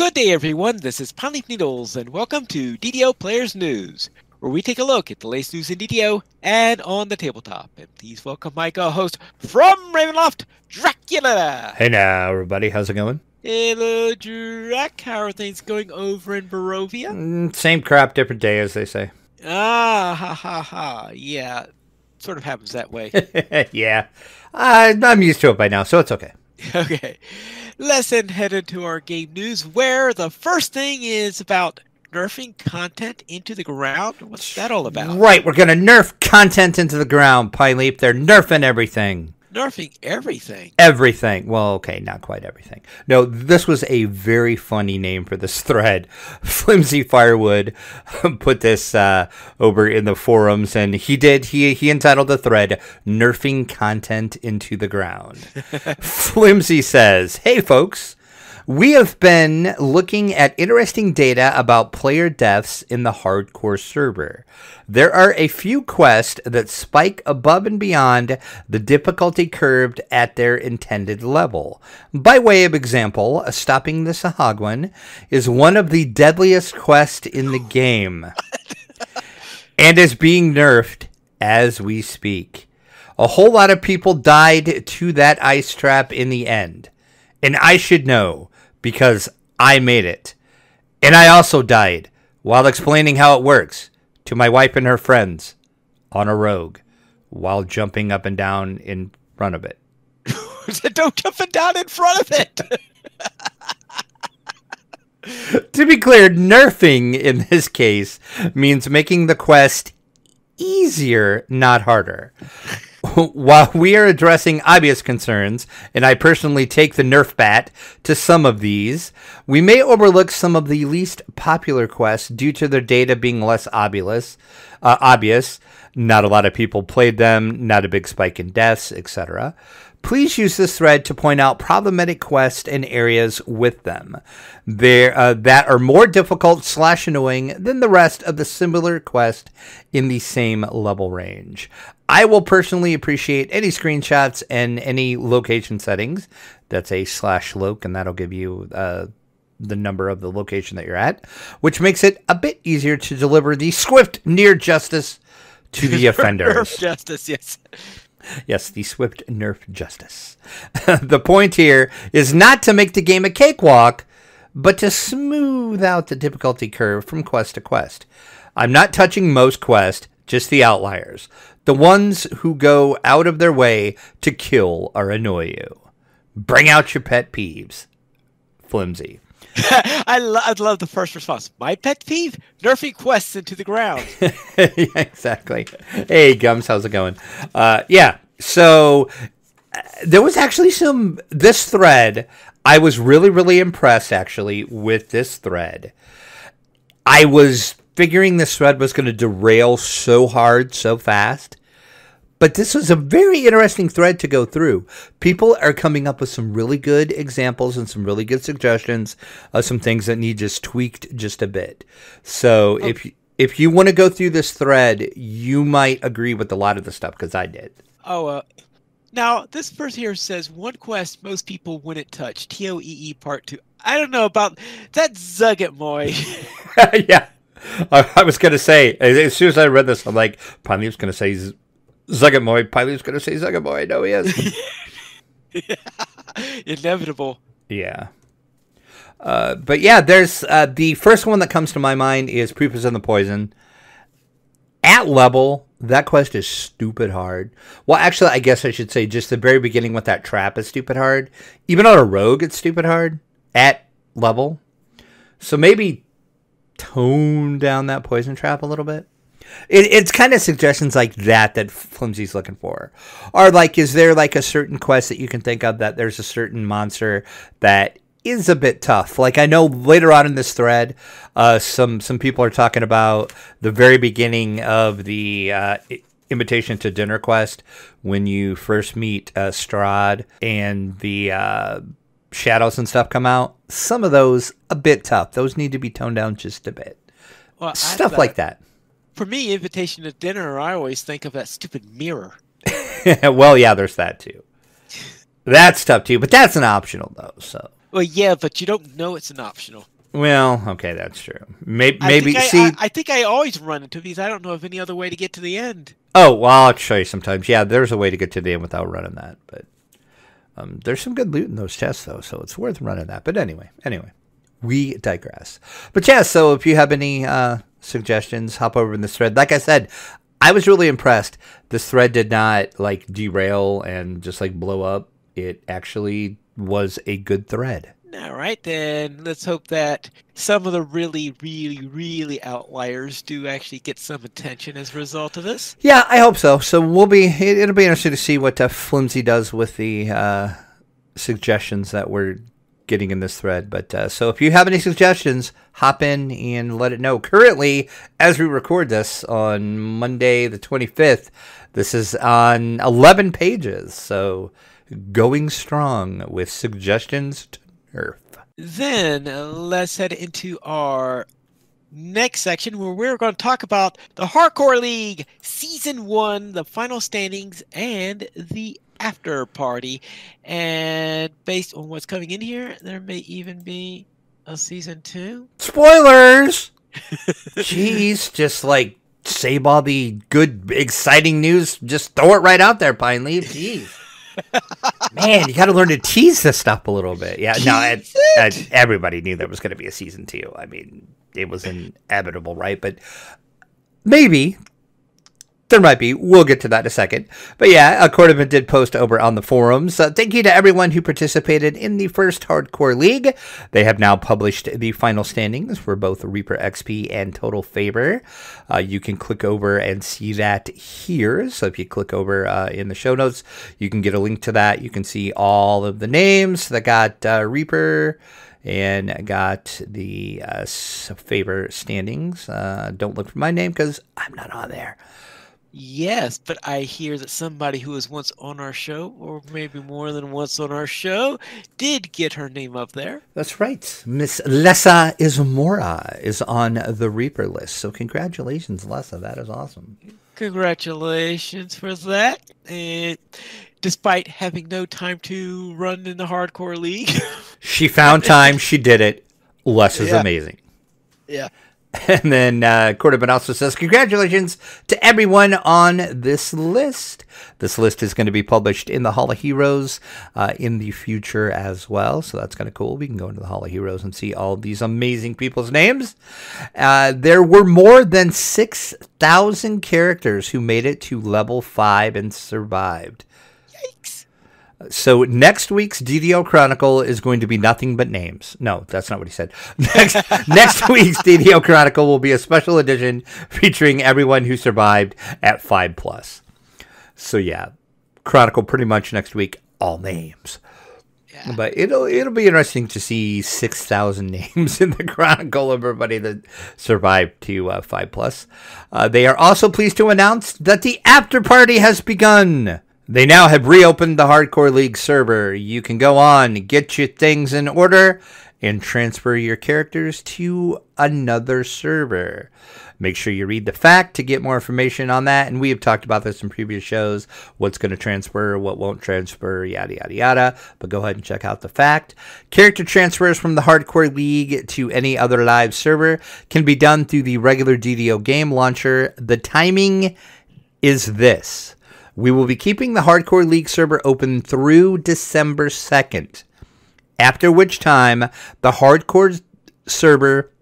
Good day, everyone. This is Pine Needles, and welcome to DDO Players News, where we take a look at the latest news in DDO and on the tabletop. And please welcome my co-host from Ravenloft, Dracula. Hey now, everybody. How's it going? Hello, Drac. How are things going over in Barovia? Mm, same crap, different day, as they say. Ah, ha, ha, ha. Yeah, sort of happens that way. yeah, I, I'm used to it by now, so it's okay. okay, let's then head into our game news, where the first thing is about nerfing content into the ground. What's that all about? Right, we're gonna nerf content into the ground, Pine Leaf. They're nerfing everything. Nerfing everything. Everything. Well, okay, not quite everything. No, this was a very funny name for this thread. Flimsy Firewood put this uh, over in the forums, and he did. He he entitled the thread "Nerfing Content into the Ground." Flimsy says, "Hey, folks." We have been looking at interesting data about player deaths in the hardcore server. There are a few quests that spike above and beyond the difficulty curved at their intended level. By way of example, stopping the Sahuagin is one of the deadliest quests in the game and is being nerfed as we speak. A whole lot of people died to that ice trap in the end. And I should know because I made it. And I also died while explaining how it works to my wife and her friends on a rogue while jumping up and down in front of it. Don't jump and down in front of it. to be clear, nerfing in this case means making the quest easier, not harder. While we are addressing obvious concerns, and I personally take the Nerf bat to some of these, we may overlook some of the least popular quests due to their data being less obvious. Uh, obvious. Not a lot of people played them, not a big spike in deaths, etc. Please use this thread to point out problematic quests and areas with them there uh, that are more difficult slash annoying than the rest of the similar quest in the same level range. I will personally appreciate any screenshots and any location settings. That's a slash loc, and that'll give you uh, the number of the location that you're at, which makes it a bit easier to deliver the swift nerf justice to the offenders. justice, yes. Yes, the swift nerf justice. the point here is not to make the game a cakewalk, but to smooth out the difficulty curve from quest to quest. I'm not touching most quests, just the outliers. The ones who go out of their way to kill or annoy you. Bring out your pet peeves. Flimsy. I, lo- I love the first response. My pet peeve: nerfing quests into the ground. yeah, exactly. Hey, Gums, how's it going? Uh, yeah. So uh, there was actually some this thread. I was really, really impressed actually with this thread. I was figuring this thread was going to derail so hard, so fast. But this was a very interesting thread to go through. People are coming up with some really good examples and some really good suggestions of some things that need just tweaked just a bit. So oh. if if you want to go through this thread, you might agree with a lot of the stuff because I did. Oh, uh, now this verse here says one quest most people wouldn't touch. T O E E Part Two. I don't know about that Zuggtmoy. yeah, I, I, was gonna say as soon as I read this, I'm like, Pine Leaf's gonna say Zuggit Pine Leaf's gonna say Zuggit No, he is. Inevitable. Yeah. Uh, but yeah, there's uh, the first one that comes to my mind is Proof in the Poison. At level, that quest is stupid hard. Well, actually, I guess I should say just the very beginning with that trap is stupid hard. Even on a rogue, it's stupid hard at level. So maybe tone down that poison trap a little bit. It, it's kind of suggestions like that that Flimsy's looking for. Or like, is there like a certain quest that you can think of that there's a certain monster that is a bit tough. Like I know later on in this thread, uh, some some people are talking about the very beginning of the uh, invitation to dinner quest when you first meet uh, Strahd and the uh, shadows and stuff come out. Some of those a bit tough. Those need to be toned down just a bit. Well, stuff like that. For me, invitation to dinner, I always think of that stupid mirror. well, yeah, there's that too. That's tough too, but that's an optional though. So Well, yeah, but you don't know it's an optional. Well, okay, that's true. Maybe, I maybe think I- see. I, I think I always run into these. I don't know of any other way to get to the end. Oh, well, I'll show you sometimes. Yeah, there's a way to get to the end without running that, but um, there's some good loot in those chests, though, so it's worth running that. But anyway, anyway, we digress. But yeah, so if you have any uh, suggestions, hop over in this thread. Like I said, I was really impressed. This thread did not like derail and just like blow up. It actually was a good thread. All right, then let's hope that some of the really, really, really outliers do actually get some attention as a result of this. Yeah, I hope so. So we'll be. It, it'll be interesting to see what uh, Flimsy does with the uh, suggestions that we're getting in this thread. But uh, so if you have any suggestions, hop in and let it know. Currently, as we record this on Monday the twenty fifth, this is on eleven pages. So going strong with suggestions to nerf. Then let's head into our next section where we're going to talk about the Hardcore League Season 1, the final standings, and the after party. And based on what's coming in here, there may even be a Season 2. Spoilers. Jeez, just like save all the good, exciting news. Just throw it right out there, Pine Leaf. Jeez. Man, you got to learn to tease this stuff a little bit. Yeah, no, it. it- everybody knew there was going to be a season two. I mean, it was inevitable, right? But maybe there might be. We'll get to that in a second. But yeah, Cordovan did post over on the forums. Uh, thank you to everyone who participated in the first Hardcore League. They have now published the final standings for both Reaper XP and Total Favor. Uh, you can click over and see that here. So if you click over uh, in the show notes, you can get a link to that. You can see all of the names that got uh, Reaper and got the uh, favor standings. Uh, don't look for my name because I'm not on there. Yes, but I hear that somebody who was once on our show, or maybe more than once on our show, did get her name up there. That's right. Miss Lessa Ismora is on the Reaper list. So congratulations, Lessa. That is awesome. Congratulations for that. And despite having no time to run in the hardcore league. She found time. she did it. Less is Yeah. amazing. yeah. And then uh, Cordovan also says, Congratulations to everyone on this list. This list is going to be published in the Hall of Heroes uh, in the future as well. So that's kind of cool. We can go into the Hall of Heroes and see all these amazing people's names. Uh, there were more than 6,000 characters who made it to level 5 and survived. So next week's DDO Chronicle is going to be nothing but names. No, that's not what he said. Next next week's DDO Chronicle will be a special edition featuring everyone who survived at five plus. So yeah, Chronicle pretty much next week, all names. Yeah. But it'll it'll be interesting to see six thousand names in the Chronicle of everybody that survived to uh, five plus. Uh, they are also pleased to announce that the after party has begun. They now have reopened the Hardcore League server. You can go on, get your things in order, and transfer your characters to another server. Make sure you read the FAQ to get more information on that. And we have talked about this in previous shows what's going to transfer, what won't transfer, yada, yada, yada. But go ahead and check out the FAQ. Character transfers from the Hardcore League to any other live server can be done through the regular DDO game launcher. The timing is this. We will be keeping the Hardcore League server open through December 2nd, after which time the Hardcore server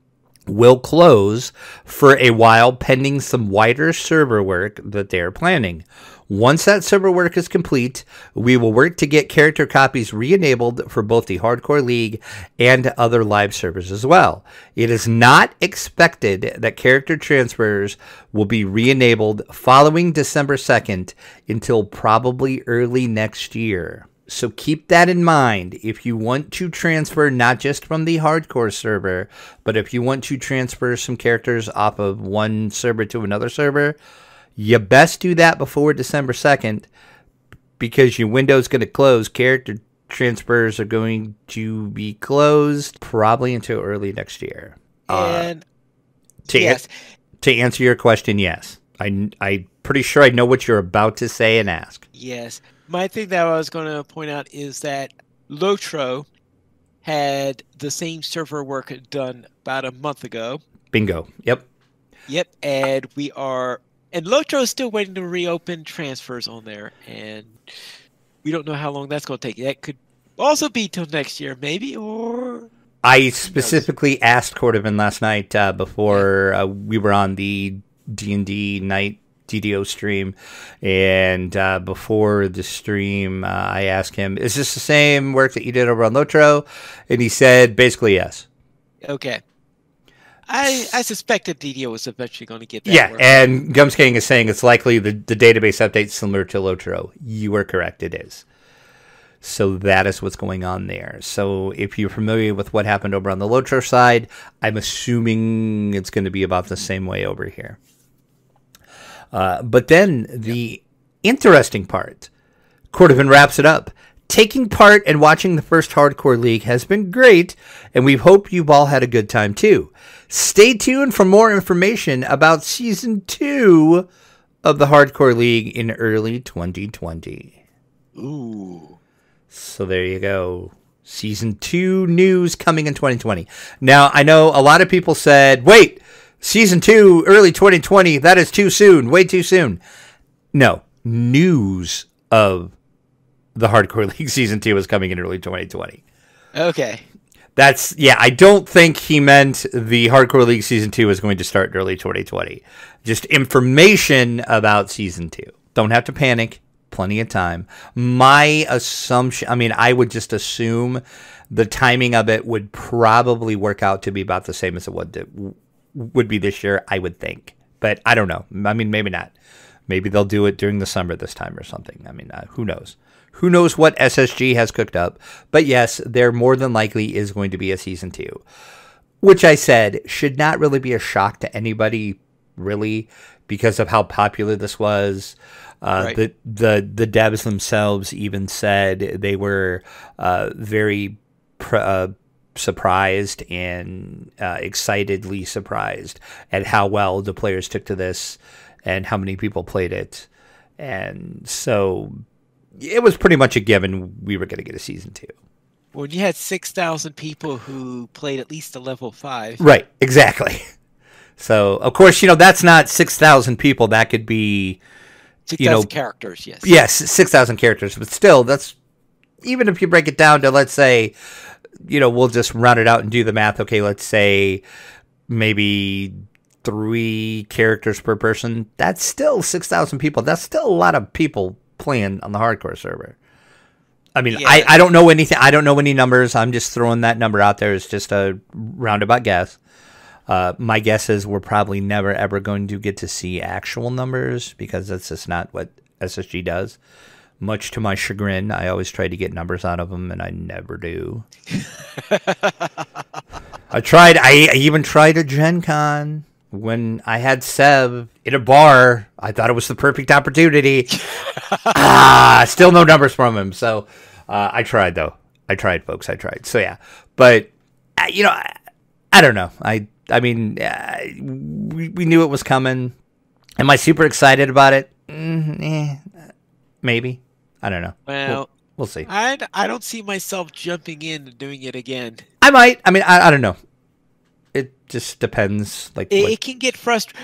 will close for a while pending some wider server work that they are planning. Once that server work is complete, we will work to get character copies re-enabled for both the Hardcore League and other live servers as well. It is not expected that character transfers will be re-enabled following December 2nd until probably early next year. So keep that in mind. If you want to transfer not just from the hardcore server, but if you want to transfer some characters off of one server to another server, you best do that before December 2nd because your window's going to close. Character transfers are going to be closed probably until early next year. Uh, And to, yes, to answer your question, yes. I, I'm pretty sure I know what you're about to say and ask. yes. My thing that I was going to point out is that Lotro had the same server work done about a month ago. Bingo. Yep. Yep, and we are and Lotro is still waiting to reopen transfers on there, and we don't know how long that's going to take. That could also be till next year, maybe, or I specifically asked Cordovan last night uh, before uh, we were on the D and D night DDO stream, and uh, before the stream, uh, I asked him, "Is this the same work that you did over on Lotro?" And he said, "Basically, yes." Okay. I I suspected DDO was eventually going to get that. Yeah, work. and Gumsking is saying it's likely the, the database update similar to Lotro. You are correct, it is. So that is what's going on there. So if you're familiar with what happened over on the Lotro side, I'm assuming it's going to be about the same way over here. Uh, but then the interesting part, Cordovan wraps it up. Taking part and watching the first Hardcore League has been great, and we hope you've all had a good time too. Stay tuned for more information about Season 2 of the Hardcore League in early 2020. Ooh. So there you go. Season 2 news coming in 2020. Now, I know a lot of people said, wait, Season 2, early 2020, that is too soon, way too soon. No, news of the Hardcore League Season 2 is coming in early 2020. Okay. That's yeah. I don't think he meant the Hardcore League season two is going to start in early 2020. Just information about season two. Don't have to panic. Plenty of time. My assumption. I mean, I would just assume the timing of it would probably work out to be about the same as it would would be this year. I would think, but I don't know. I mean, maybe not. Maybe they'll do it during the summer this time or something. I mean, uh, who knows? Who knows what SSG has cooked up? But yes, there more than likely is going to be a season two, which I said should not really be a shock to anybody, really, because of how popular this was. Uh, Right. The the the devs themselves even said they were uh, very pr- uh, surprised and uh, excitedly surprised at how well the players took to this and how many people played it. And so it was pretty much a given we were going to get a season two. When you had six thousand people who played at least a level five. Right, exactly. So, of course, you know, that's not 6,000 people. That could be, Six you know- characters. Yes. yes, 6,000 characters. But still, that's, even if you break it down to, let's say, you know, we'll just round it out and do the math. Okay, let's say maybe three characters per person. That's still 6,000 people. That's still a lot of people playing on the hardcore server. I mean, I, Yeah. I don't know anything. I don't know any numbers. I'm just throwing that number out there It's just a roundabout guess. Uh, my guess is we're probably never ever going to get to see actual numbers because that's just not what SSG does. Much to my chagrin, I always try to get numbers out of them, and I never do. I tried. I, I even tried a Gen Con when I had Seb in a bar. I thought it was the perfect opportunity. ah, still no numbers from him. So uh, I tried though. I tried, folks. I tried. So yeah, but uh, you know, I, I don't know. I I mean, uh, we we knew it was coming. Am I super excited about it? Mm, eh, maybe. I don't know. Well, we'll, we'll see. I, I don't see myself jumping in and doing it again. I might. I mean, I, I don't know. It just depends. Like, It, what- it can get frustrating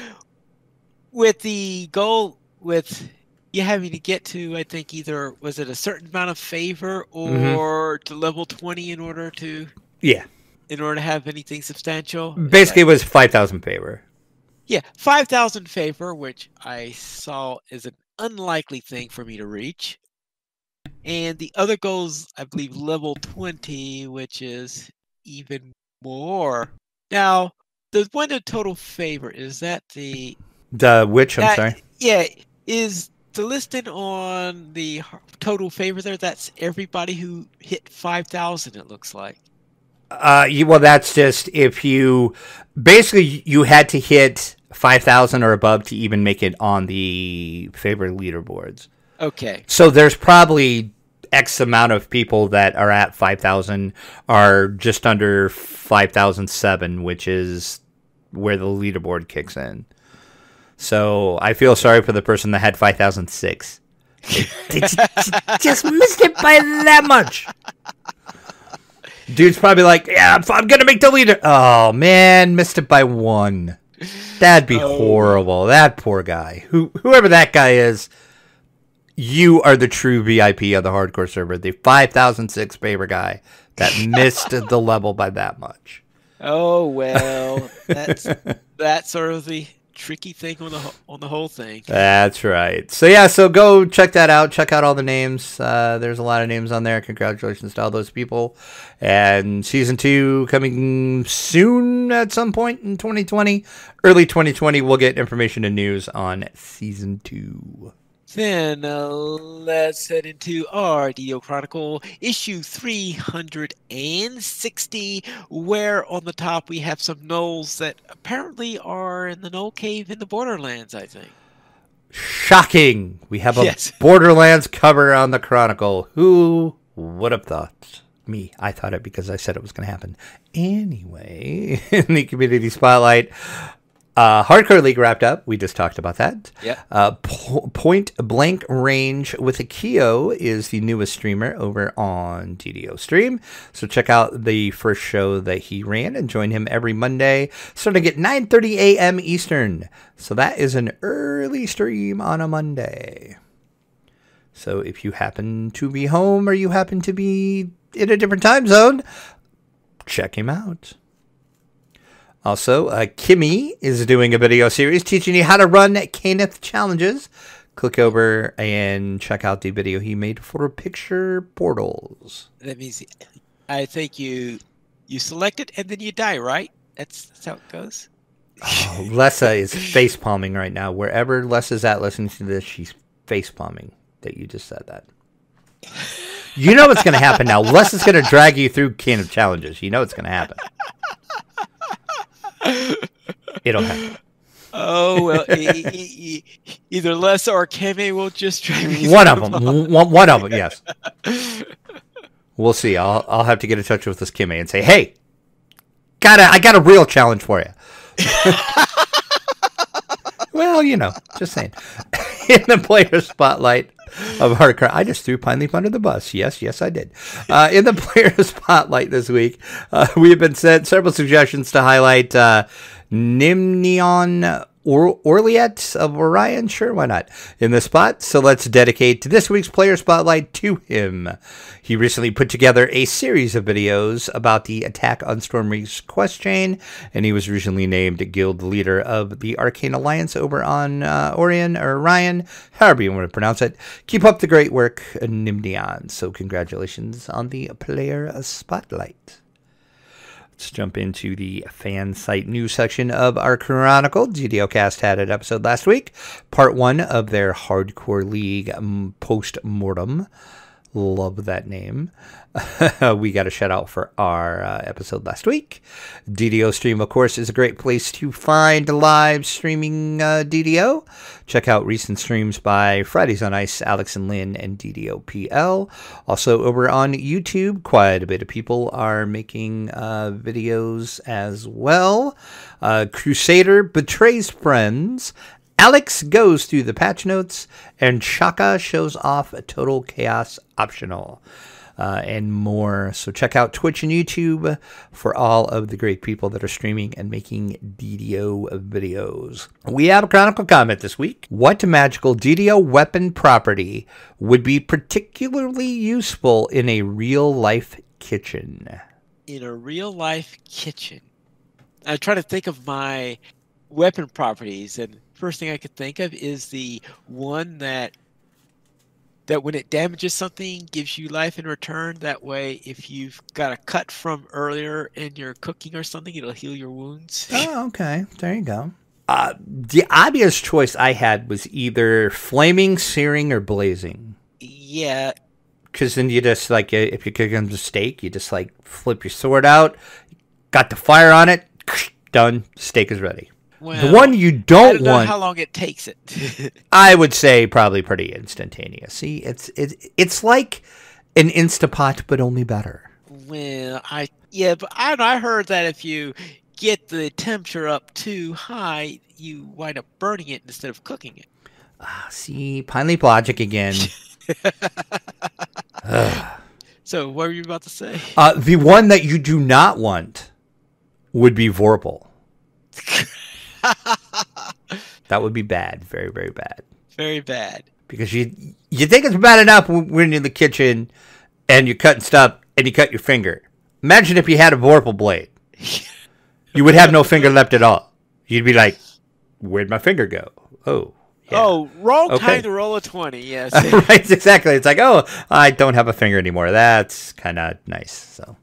with the goal with you having to get to. I think either was it a certain amount of favor Mhm. or to level twenty in order to yeah. in order to have anything substantial. Basically, it was five thousand favor. yeah, five thousand favor, which I saw is an unlikely thing for me to reach. And the other goals, I believe, level 20, which is even more. Now, the one to total favor, is that the. The which? I'm that- sorry. Yeah, is the listing on the total favor there? That's everybody who hit 5,000, it looks like. Uh, you, well, that's just if you basically you had to hit five thousand or above to even make it on the favorite leaderboards. Okay. So there's probably X amount of people that are at five thousand are just under five thousand seven, which is where the leaderboard kicks in. So I feel sorry for the person that had five thousand six. They j- j- just missed it by that much. Dude's probably like, yeah, I'm, I'm gonna make the leader. Oh man, missed it by one. That'd be Oh. horrible. That poor guy. Who whoever that guy is, you are the true VIP of the hardcore server. The five thousand six favor guy that missed the level by that much. Oh well, that's that's sort of the tricky thing on the on the whole thing. That's right. So yeah, so go check that out. Check out all the names. Uh, there's a lot of names on there. Congratulations to all those people. And season two coming soon at some point in 2020, early 2020. We'll get information and news on season two. Then uh, let's head into our DDO Chronicle issue 360, where on the top we have some gnolls that apparently are in the Knoll Cave in the Borderlands, I think. Shocking! We have a Yes. Borderlands cover on the Chronicle. Who would have thought? Me. I thought it because I said it was going to happen. Anyway, in the community spotlight, uh, Hardcore League wrapped up. We just talked about that. Yeah. Uh, po- Point Blank Range with a Keo is the newest streamer over on DDO Stream. So check out the first show that he ran and join him every Monday, starting at 9:30 a.m. Eastern. So that is an early stream on a Monday. So if you happen to be home or you happen to be in a different time zone, check him out. Also, uh, Kimmy is doing a video series teaching you how to run Cannith challenges. Click over and check out the video he made for picture portals. That means I think you you select it and then you die, right? That's, that's how it goes. Oh, Lessa is face palming right now. Wherever Lessa's at listening to this, she's face palming that you just said that. You know what's going to happen now. Lessa's going to drag you through Cannith challenges. You know what's going to happen. It'll happen. Oh well, e- e- e- either Les or Kemi will just drag me One of them. them. One, one of them. Yes. We'll see. I'll I'll have to get in touch with this Kimmy and say, hey, got a I got a real challenge for you. well, you know, just saying. in the player spotlight of Hardcore, I just threw Pine Leaf under the bus. Yes, yes, I did. Uh, in the player spotlight this week, uh, we have been sent several suggestions to highlight uh, Nimnion or Orliet of Orion. Sure, why not? In the spot. So let's dedicate this week's player spotlight to him. He recently put together a series of videos about the attack on Stormreach's quest chain, and he was recently named guild leader of the Arcane Alliance over on uh, Orion or Orion, however you want to pronounce it. Keep up the great work, Nimnion. So congratulations on the player spotlight. Let's jump into the fan site news section of our Chronicle. DDOcast had an episode last week, part one of their Hardcore League um, post mortem. Love that name. we got a shout out for our uh, episode last week. DDO Stream, of course, is a great place to find live streaming uh, DDO. Check out recent streams by Fridays on Ice, Alex and Lynn, and DDO PL. Also, over on YouTube, quite a bit of people are making uh, videos as well. Uh, Crusader betrays friends. Alex goes through the patch notes, and Shaka shows off a total chaos optional. Uh, and more. So check out Twitch and YouTube for all of the great people that are streaming and making DDO videos. We have a Chronicle comment this week. What magical DDO weapon property would be particularly useful in a real life kitchen? in a real life kitchen. I try to think of my weapon properties, and first thing I could think of is the one that that when it damages something gives you life in return. That way, if you've got a cut from earlier in your cooking or something, it'll heal your wounds. Oh, okay. There you go. Uh, the obvious choice I had was either flaming, searing, or blazing. yeah, Because then you just like uh, if you're cooking a steak, you just like flip your sword out, got the fire on it, done. Steak is ready. Well, the one you don't, don't want, how long it takes it. I would say, probably pretty instantaneous. See, it's it's it's like an Instapot, but only better. Well, I yeah, but I I heard that if you get the temperature up too high, you wind up burning it instead of cooking it. Ah, see, pine leaf logic again. So, what were you about to say? Uh, the one that you do not want would be Vorpal. that would be bad, very, very bad. Very bad. Because you you think it's bad enough when you're in the kitchen and you're cutting stuff and you cut your finger. Imagine if you had a Vorpal blade. You would have no finger left at all. You'd be like, "Where'd my finger go?" Oh, yeah. Oh, wrong Okay. time to roll a 20. Yes. right, exactly. It's like, oh, I don't have a finger anymore. That's kind of nice. So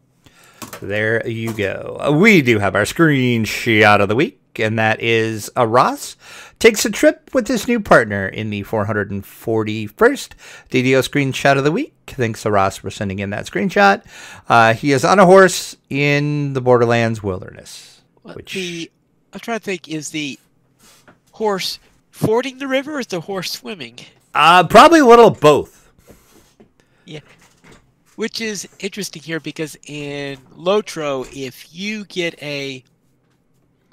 there you go. We do have our screenshot of the week, and that is a Ross takes a trip with his new partner in the 441st DDO screenshot of the week. Thanks Ross for sending in that screenshot. Uh, he is on a horse in the Borderlands wilderness. What Which the I'm trying to think is the horse fording the river or is the horse swimming? uh, probably a little of both. Yeah. Which is interesting here because in Lotro, if you get a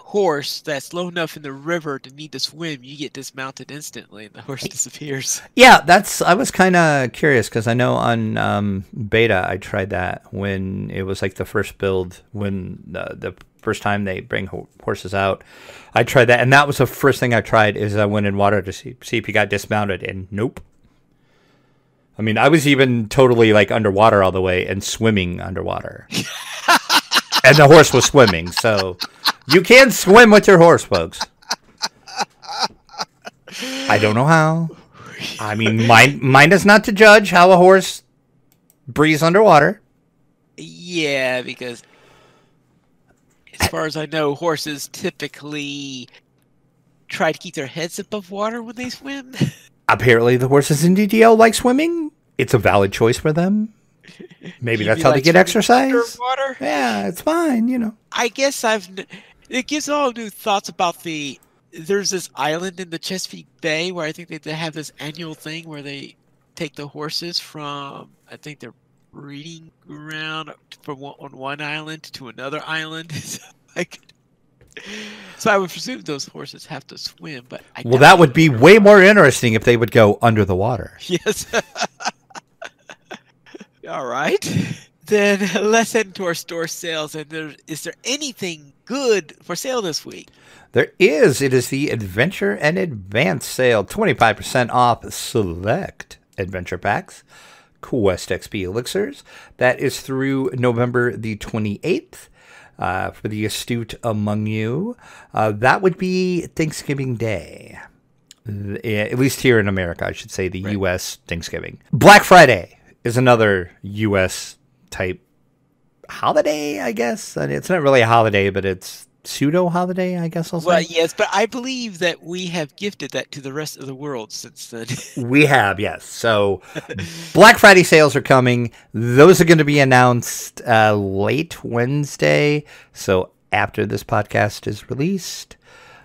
horse that's low enough in the river to need to swim, you get dismounted instantly and the horse disappears. Yeah, that's. I was kind of curious because I know on um, beta I tried that when it was like the first build when the the first time they bring ho- horses out. I tried that, and that was the first thing I tried. Is I went in water to see see if he got dismounted, and nope. I mean, I was even totally like underwater all the way and swimming underwater, and the horse was swimming. So you can swim with your horse, folks. I don't know how. I mean, mind mine is not to judge how a horse breathes underwater. Yeah, because as far as I know, horses typically try to keep their heads above water when they swim. Apparently, the horses in DDO like swimming. It's a valid choice for them. Maybe that's how they get exercise. Underwater. Yeah, it's fine. You know. I guess I've. It gives all new thoughts about the. There's this island in the Chesapeake Bay where I think they, they have this annual thing where they take the horses from. I think they're breeding ground from one, on one island to another island. so, I could, so I would presume those horses have to swim, but I Well, that would be way more interesting if they would go under the water. Yes. All right. Then let's head into our store sales. And there, is there anything good for sale this week? There is. It is the Adventure and Advance sale. 25% off select adventure packs, Quest XP elixirs. That is through November the 28th. Uh, for the astute among you, uh, that would be Thanksgiving Day. Th- At least here in America, I should say the Right. U.S. Thanksgiving. Black Friday is another U.S. type holiday, I guess. And it's not really a holiday, but it's pseudo holiday, I guess I'll say. Well, yes, but I believe that we have gifted that to the rest of the world since then. We have, yes. So Black Friday sales are coming. Those are going to be announced uh, late Wednesday. So after this podcast is released.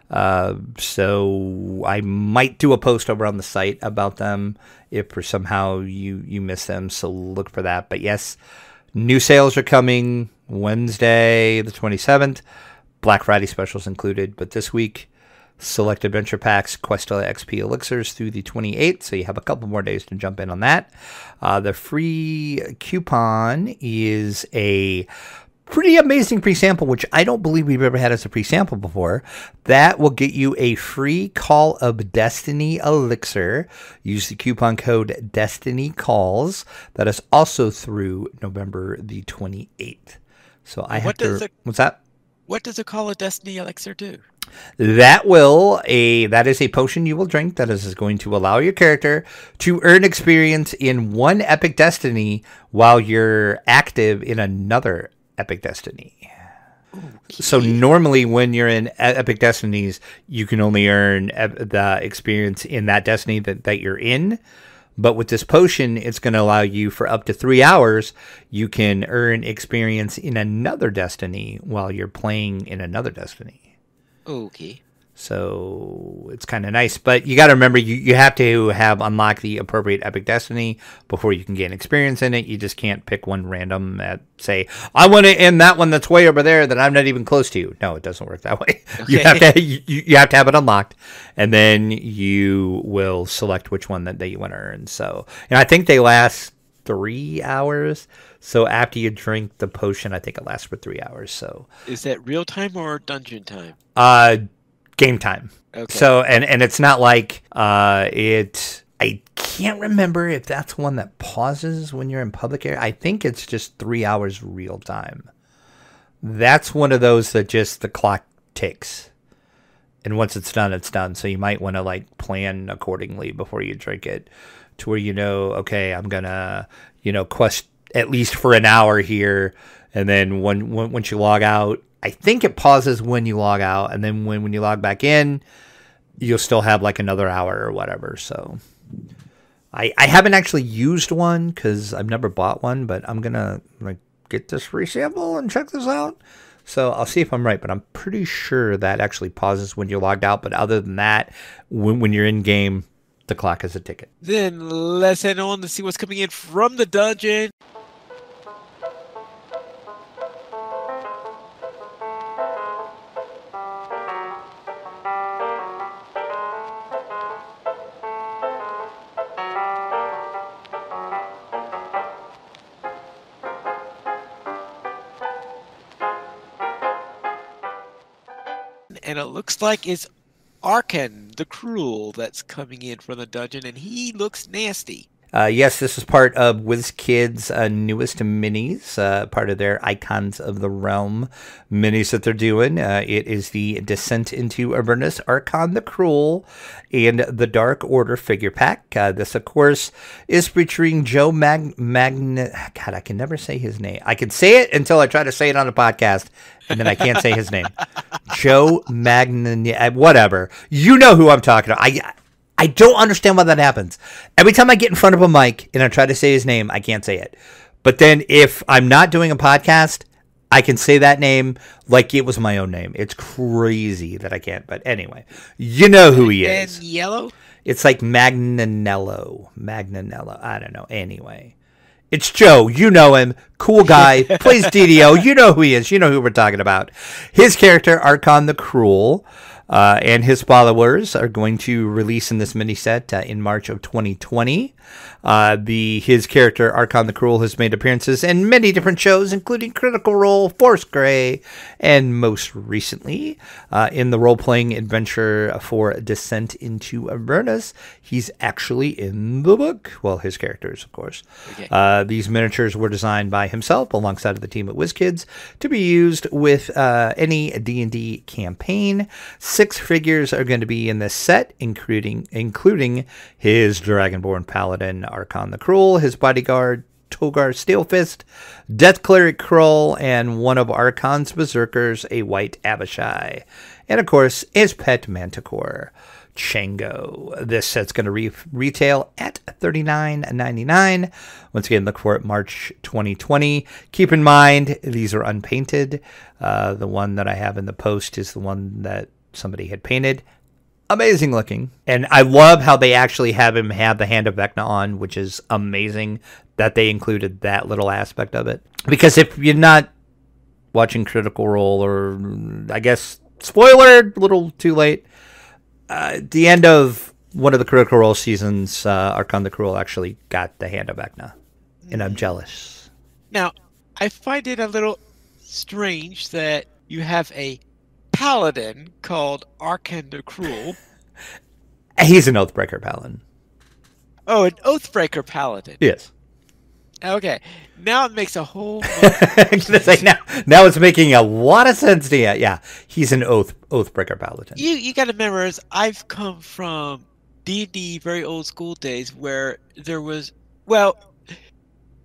Uh, so I might do a post over on the site about them if for somehow you you miss them. So look for that. But yes, new sales are coming Wednesday the twenty seventh. Black Friday specials included. But this week, select adventure packs, Questella XP elixirs through the 28th. So you have a couple more days to jump in on that. Uh, the free coupon is a pretty amazing pre-sample, which I don't believe we've ever had as a pre-sample before. That will get you a free Call of Destiny elixir. Use the coupon code Destiny Calls. That is also through November the 28th. So I have What to. does the- what's that? what does a Call of Destiny elixir do? That will a that is a potion you will drink that is going to allow your character to earn experience in one epic destiny while you're active in another epic destiny. So normally when you're in epic destinies, you can only earn the experience in that destiny that, that you're in. But with this potion, it's going to allow you for up to three hours, you can earn experience in another destiny while you're playing in another destiny. Okay. So it's kind of nice, but you got to remember you, you have to have unlocked the appropriate epic destiny before you can gain experience in it. You just can't pick one random at say I want to end that one that's way over there that I'm not even close to. You. No, it doesn't work that way. You have to you, you have to have it unlocked, and then you will select which one that, that you want to earn. So and I think they last three hours. So after you drink the potion, I think it lasts for three hours. So Is that real time or dungeon time? uh, game time. Okay. So and and it's not like uh it. I can't remember if that's one that pauses when you're in public area. I think it's just three hours real time. That's one of those that just the clock ticks. And once it's done, it's done. So you might want to like plan accordingly before you drink it to where you know, okay, I'm going to, you know, quest at least for an hour here. And then when, when once you log out, I think it pauses when you log out. And then when, when you log back in, you'll still have like another hour or whatever. So I, I haven't actually used one because I've never bought one, but I'm to like get this free sample and check this out. So I'll see if I'm right, but I'm pretty sure that actually pauses when you're logged out. But other than that, when, when you're in game, the clock is a ticket. Then let's head on to see what's coming in from the dungeon. Looks like it's Arkhan the Cruel that's coming in from the dungeon, and he looks nasty. Uh, yes, this is part of WizKids' uh, newest minis, uh, part of their Icons of the Realm minis that they're doing. Uh, it is the Descent into Avernus, Arkhan the Cruel, and the Dark Order figure pack. Uh, this, of course, is featuring Joe Mag- Magna. God, I can never say his name. I can say it until I try to say it on a podcast, and then I can't say his name. Joe Magna. Whatever. You know who I'm talking about. I. I don't understand why that happens. Every time I get in front of a mic and I try to say his name, I can't say it. But then if I'm not doing a podcast, I can say that name like it was my own name. It's crazy that I can't. But anyway, you know who he And is. yellow? It's like Magnanello. Magnanello. I don't know. Anyway. It's Joe. You know him. Cool guy. Plays DDO. You know who he is. You know who we're talking about. His character, Arkhan the Cruel, uh, and his followers are going to release in this mini set uh, in March of 2020. Uh, the his character Arkhan the Cruel has made appearances in many different shows, including Critical Role, Force Grey, and most recently uh, in the role-playing adventure for Descent into Avernus. He's actually in the book. Well, his characters, of course. Okay. Uh, these miniatures were designed by himself alongside of the team at WizKids to be used with uh, any D&D campaign. Six figures are going to be in this set, including including his Dragonborn Paladin Arkhan the Cruel, his bodyguard Togar Steelfist, Death Cleric Krull, and one of Arkhan's Berserkers, a White Abishai. And of course, his pet Manticore. Chango. This set's going to re- retail at $39.99. Once again, look for it March 2020. Keep in mind, these are unpainted. Uh, the one that I have in the post is the one that somebody had painted. Amazing looking. And I love how they actually have him have the Hand of Vecna on, which is amazing that they included that little aspect of it. Because if you're not watching Critical Role, or I guess, spoiler, a little too late uh, the end of one of the Critical Role seasons, uh, Arkhan the Cruel actually got the hand of Vecna, and I'm jealous. Now, I find it a little strange that you have a paladin called Arkhan the Cruel. He's an Oathbreaker paladin. Oh, an Oathbreaker paladin. Yes. Okay, now it makes a whole. Now, now it's making a lot of sense to you. Yeah, he's an oath Oathbreaker paladin. you you got to remember, as I've come from D D very old school days where there was well,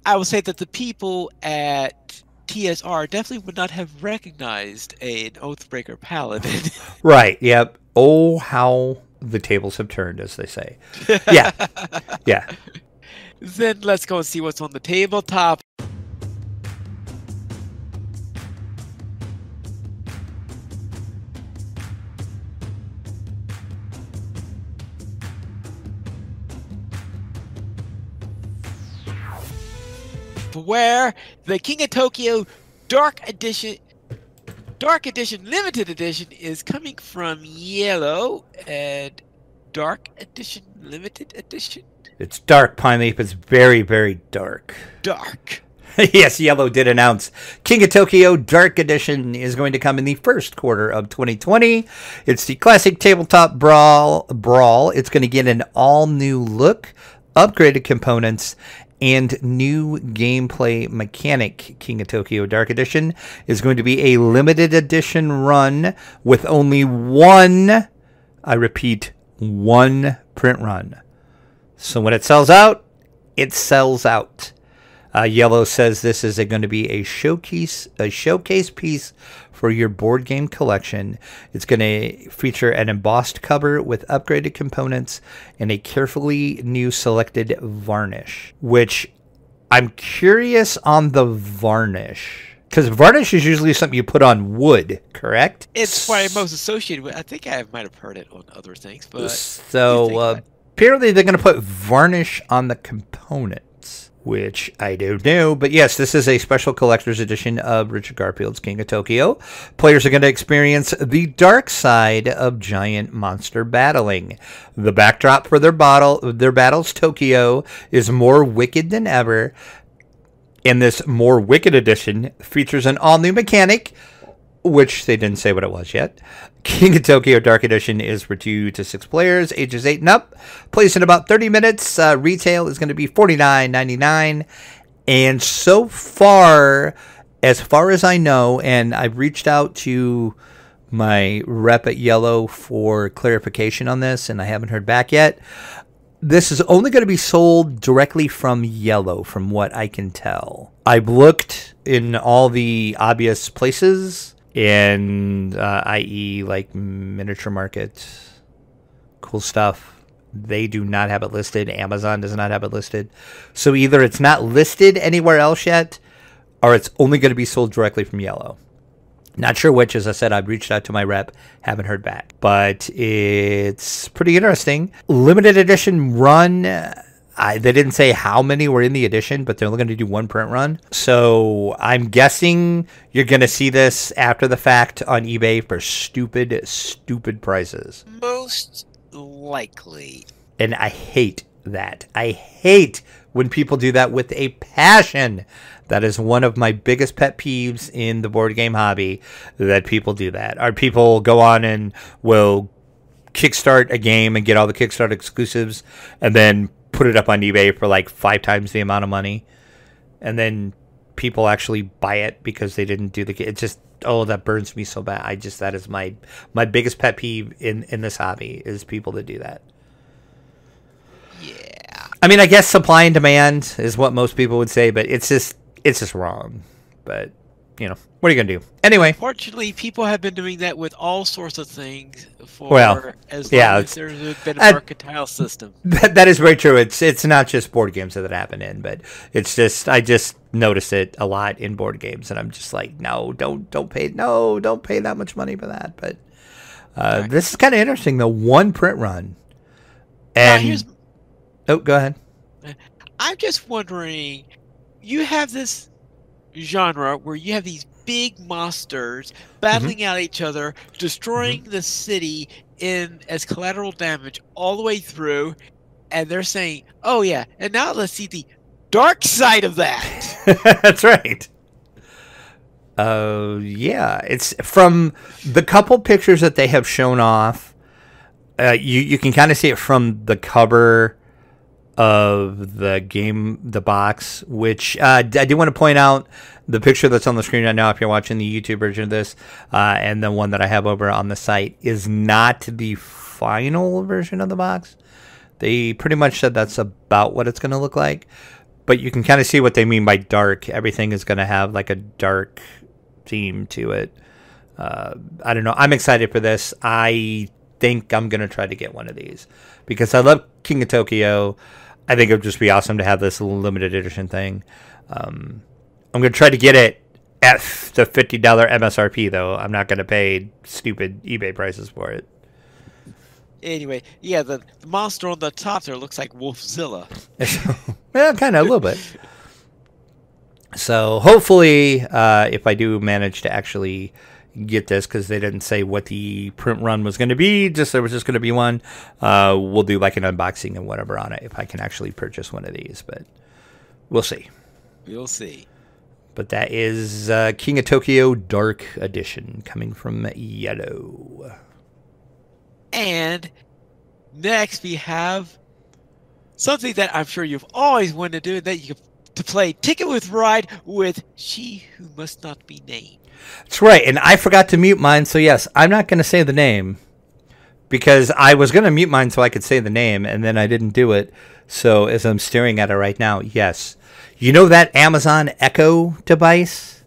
I will say that the people at TSR definitely would not have recognized an Oathbreaker paladin. Right. Yep. Oh, how the tables have turned, as they say. Yeah. Yeah. then let's go and see what's on the tabletop. Where the King of Tokyo Dark Edition Dark Edition Limited Edition is coming from Iello and Dark Edition, Limited Edition. It's dark, Pine Leaf. It's very, very dark. Dark. yes, Iello did announce King of Tokyo Dark Edition is going to come in the first quarter of 2020. It's the classic tabletop brawl. Brawl. It's going to get an all new look, upgraded components, and new gameplay mechanic. King of Tokyo Dark Edition is going to be a limited edition run with only one, I repeat, one print run. So when it sells out, it sells out. Uh, Iello says this is going to be a showcase a showcase piece for your board game collection. It's going to feature an embossed cover with upgraded components and a carefully new selected varnish, which I'm curious on the varnish. Because varnish is usually something you put on wood, correct? It's what I'm most associated with. I think I might have heard it on other things, but so uh, apparently they're going to put varnish on the component which I don't know. But yes, this is a special collector's edition of Richard Garfield's King of Tokyo. Players are going to experience the dark side of giant monster battling. The backdrop for their battle, their battles, Tokyo, is more wicked than ever. In this more wicked edition, features an all-new mechanic which they didn't say what it was yet. King of Tokyo Dark Edition is for two to six players, ages eight and up. Plays in about 30 minutes. Uh, retail is going to be $49.99. And so far, as far as I know, and I've reached out to my rep at Iello for clarification on this, and I haven't heard back yet. This is only going to be sold directly from Iello, from what I can tell. I've looked in all the obvious places and uh, i.e., like miniature market, cool stuff. They do not have it listed. Amazon does not have it listed. So either it's not listed anywhere else yet, or it's only going to be sold directly from Iello. Not sure which. As I said, I've reached out to my rep, haven't heard back. But it's pretty interesting. Limited edition run I, they didn't say how many were in the edition, but they're only going to do one print run. So I'm guessing you're going to see this after the fact on eBay for stupid, stupid prices. Most likely. And I hate that. I hate when people do that with a passion. That is one of my biggest pet peeves in the board game hobby that people do that. Or people go on and will kickstart a game and get all the Kickstarter exclusives and then put it up on eBay for like five times the amount of money, and then people actually buy it because they didn't do the. It just oh that burns me so bad. I just that is my my biggest pet peeve in in this hobby is people that do that. Yeah. I mean, I guess supply and demand is what most people would say, but it's just it's just wrong. But you know, what are you gonna do? Anyway, fortunately, people have been doing that with all sorts of things for well, as yeah, long as there's been a mercantile system. That, that is very true. It's it's not just board games that happen in, but it's just I just notice it a lot in board games, and I'm just like, no, don't don't pay no, don't pay that much money for that. But uh, right. this is kind of interesting. The one print run, and oh, go ahead. I'm just wondering, you have this genre where you have these big monsters battling mm-hmm. out each other, destroying mm-hmm. the city in as collateral damage all the way through, and they're saying, "Oh yeah, and now let's see the dark side of that." That's right. Uh, yeah, it's from the couple pictures that they have shown off. Uh, you you can kind of see it from the cover of the game, the box, which uh, I do want to point out the picture that's on the screen right now, if you're watching the YouTube version of this, uh, and the one that I have over on the site, is not the final version of the box. They pretty much said that's about what it's going to look like, but you can kind of see what they mean by dark. Everything is going to have like a dark theme to it. Uh, I don't know. I'm excited for this. I think I'm going to try to get one of these because I love King of Tokyo. I think it would just be awesome to have this limited edition thing. Um, I'm going to try to get it at the $50 MSRP, though. I'm not going to pay stupid eBay prices for it. Anyway, yeah, the, the monster on the top there looks like Wolfzilla. well, kind of, a little bit. So hopefully, uh, if I do manage to actually get this because they didn't say what the print run was going to be. Just there was just going to be one. Uh, we'll do like an unboxing and whatever on it if I can actually purchase one of these, but we'll see. We'll see. But that is uh, King of Tokyo Dark Edition coming from Iello. And next we have something that I'm sure you've always wanted to do that you to play Ticket with Ride with She Who Must Not Be Named. That's right, and I forgot to mute mine, so yes, I'm not going to say the name because I was going to mute mine so I could say the name, and then I didn't do it. So as I'm staring at it right now, yes, you know that Amazon Echo device,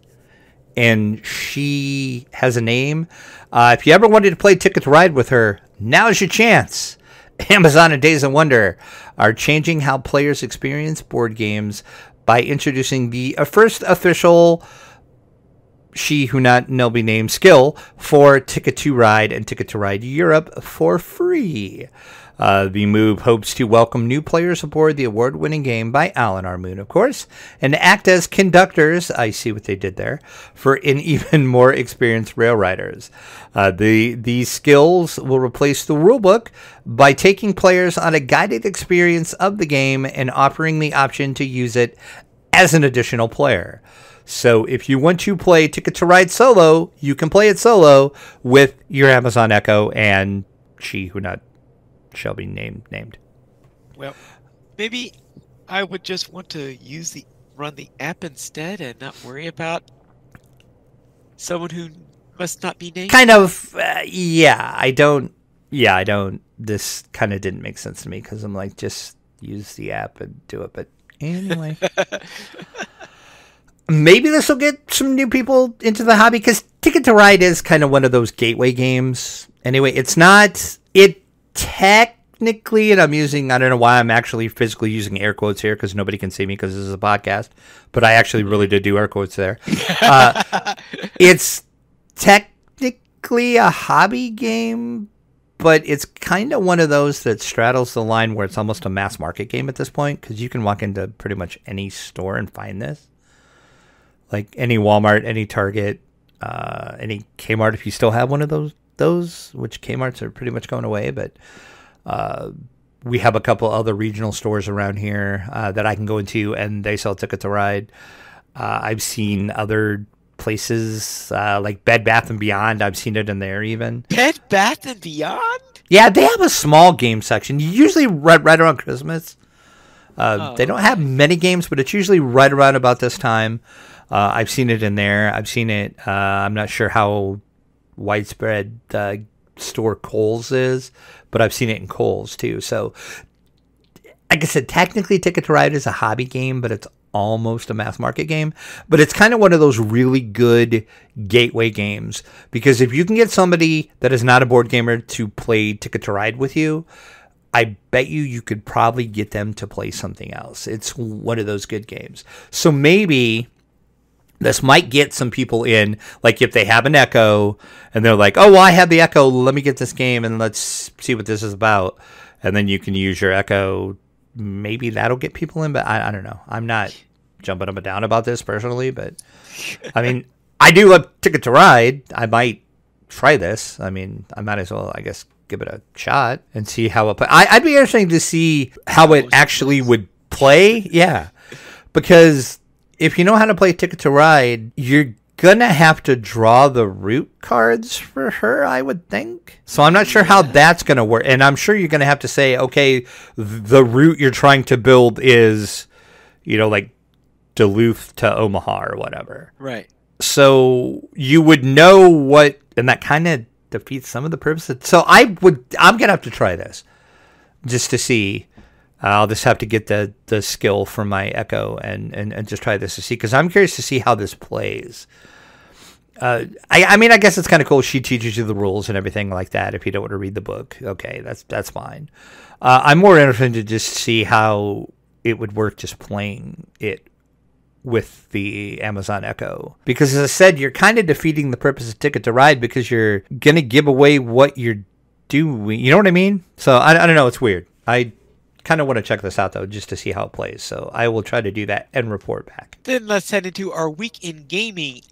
and she has a name. Uh, if you ever wanted to play Ticket to Ride with her, now's your chance. Amazon and Days of Wonder are changing how players experience board games by introducing the uh, first official she who not will be named skill for Ticket to Ride and Ticket to Ride Europe for free. Uh, the move hopes to welcome new players aboard the award winning game by Alan R. Moon, of course, and act as conductors. I see what they did there for an even more experienced rail riders. Uh, the, these skills will replace the rulebook by taking players on a guided experience of the game and offering the option to use it as an additional player. So if you want to play Ticket to Ride solo, you can play it solo with your Amazon Echo and she who not shall be named named. Well, maybe I would just want to use the run the app instead and not worry about someone who must not be named. Kind of, uh, yeah. I don't. Yeah, I don't. This kind of didn't make sense to me because I'm like, just use the app and do it. But anyway. maybe this will get some new people into the hobby because Ticket to Ride is kind of one of those gateway games. Anyway, it's not. It technically, and I'm using. I don't know why I'm actually physically using air quotes here because nobody can see me because this is a podcast. But I actually really did do air quotes there. Uh, it's technically a hobby game, but it's kind of one of those that straddles the line where it's almost a mass market game at this point because you can walk into pretty much any store and find this like any Walmart, any Target, uh, any Kmart. If you still have one of those, those which Kmart's are pretty much going away, but uh, we have a couple other regional stores around here uh, that I can go into, and they sell Ticket to Ride. Uh, I've seen other places uh, like Bed Bath and Beyond. I've seen it in there even. Bed Bath and Beyond. Yeah, they have a small game section. Usually right right around Christmas. Uh, oh, they don't have many games, but it's usually right around about this time. Uh, I've seen it in there. I've seen it. Uh, I'm not sure how widespread uh, store Kohl's is, but I've seen it in Kohl's too. So, like I said, technically Ticket to Ride is a hobby game, but it's almost a mass market game. But it's kind of one of those really good gateway games because if you can get somebody that is not a board gamer to play Ticket to Ride with you, I bet you you could probably get them to play something else. It's one of those good games. So maybe this might get some people in like if they have an echo and they're like oh well i have the echo let me get this game and let's see what this is about. And then you can use your echo. Maybe that'll get people in but i, I don't know. I'm not jumping up and down about this personally but i mean i do love ticket to ride. I might try this. I mean i might as well i guess give it a shot and see how it play. I, i'd be interested to see how it actually would play. Yeah. Because if you know how to play Ticket to Ride, you're gonna have to draw the route cards for her, I would think. So I'm not sure how that's gonna work, and I'm sure you're gonna have to say, okay, the route you're trying to build is, you know, like Duluth to Omaha or whatever. Right. So you would know what, and that kind of defeats some of the purposes. So I would, I'm gonna have to try this just to see I'll just have to get the the skill from my Echo and and, and just try this to see because I'm curious to see how this plays. Uh, I, I mean, I guess it's kind of cool. She teaches you the rules and everything like that. If you don't want to read the book, okay, that's that's fine. Uh, I'm more interested to just see how it would work just playing it with the Amazon Echo. Because as I said, you're kind of defeating the purpose of Ticket to Ride because you're going to give away what you're doing. You know what I mean? So I, I don't know. It's weird. I kind of want to check this out though, just to see how it plays. So I will try to do that and report back. Then let's head into our week in gaming.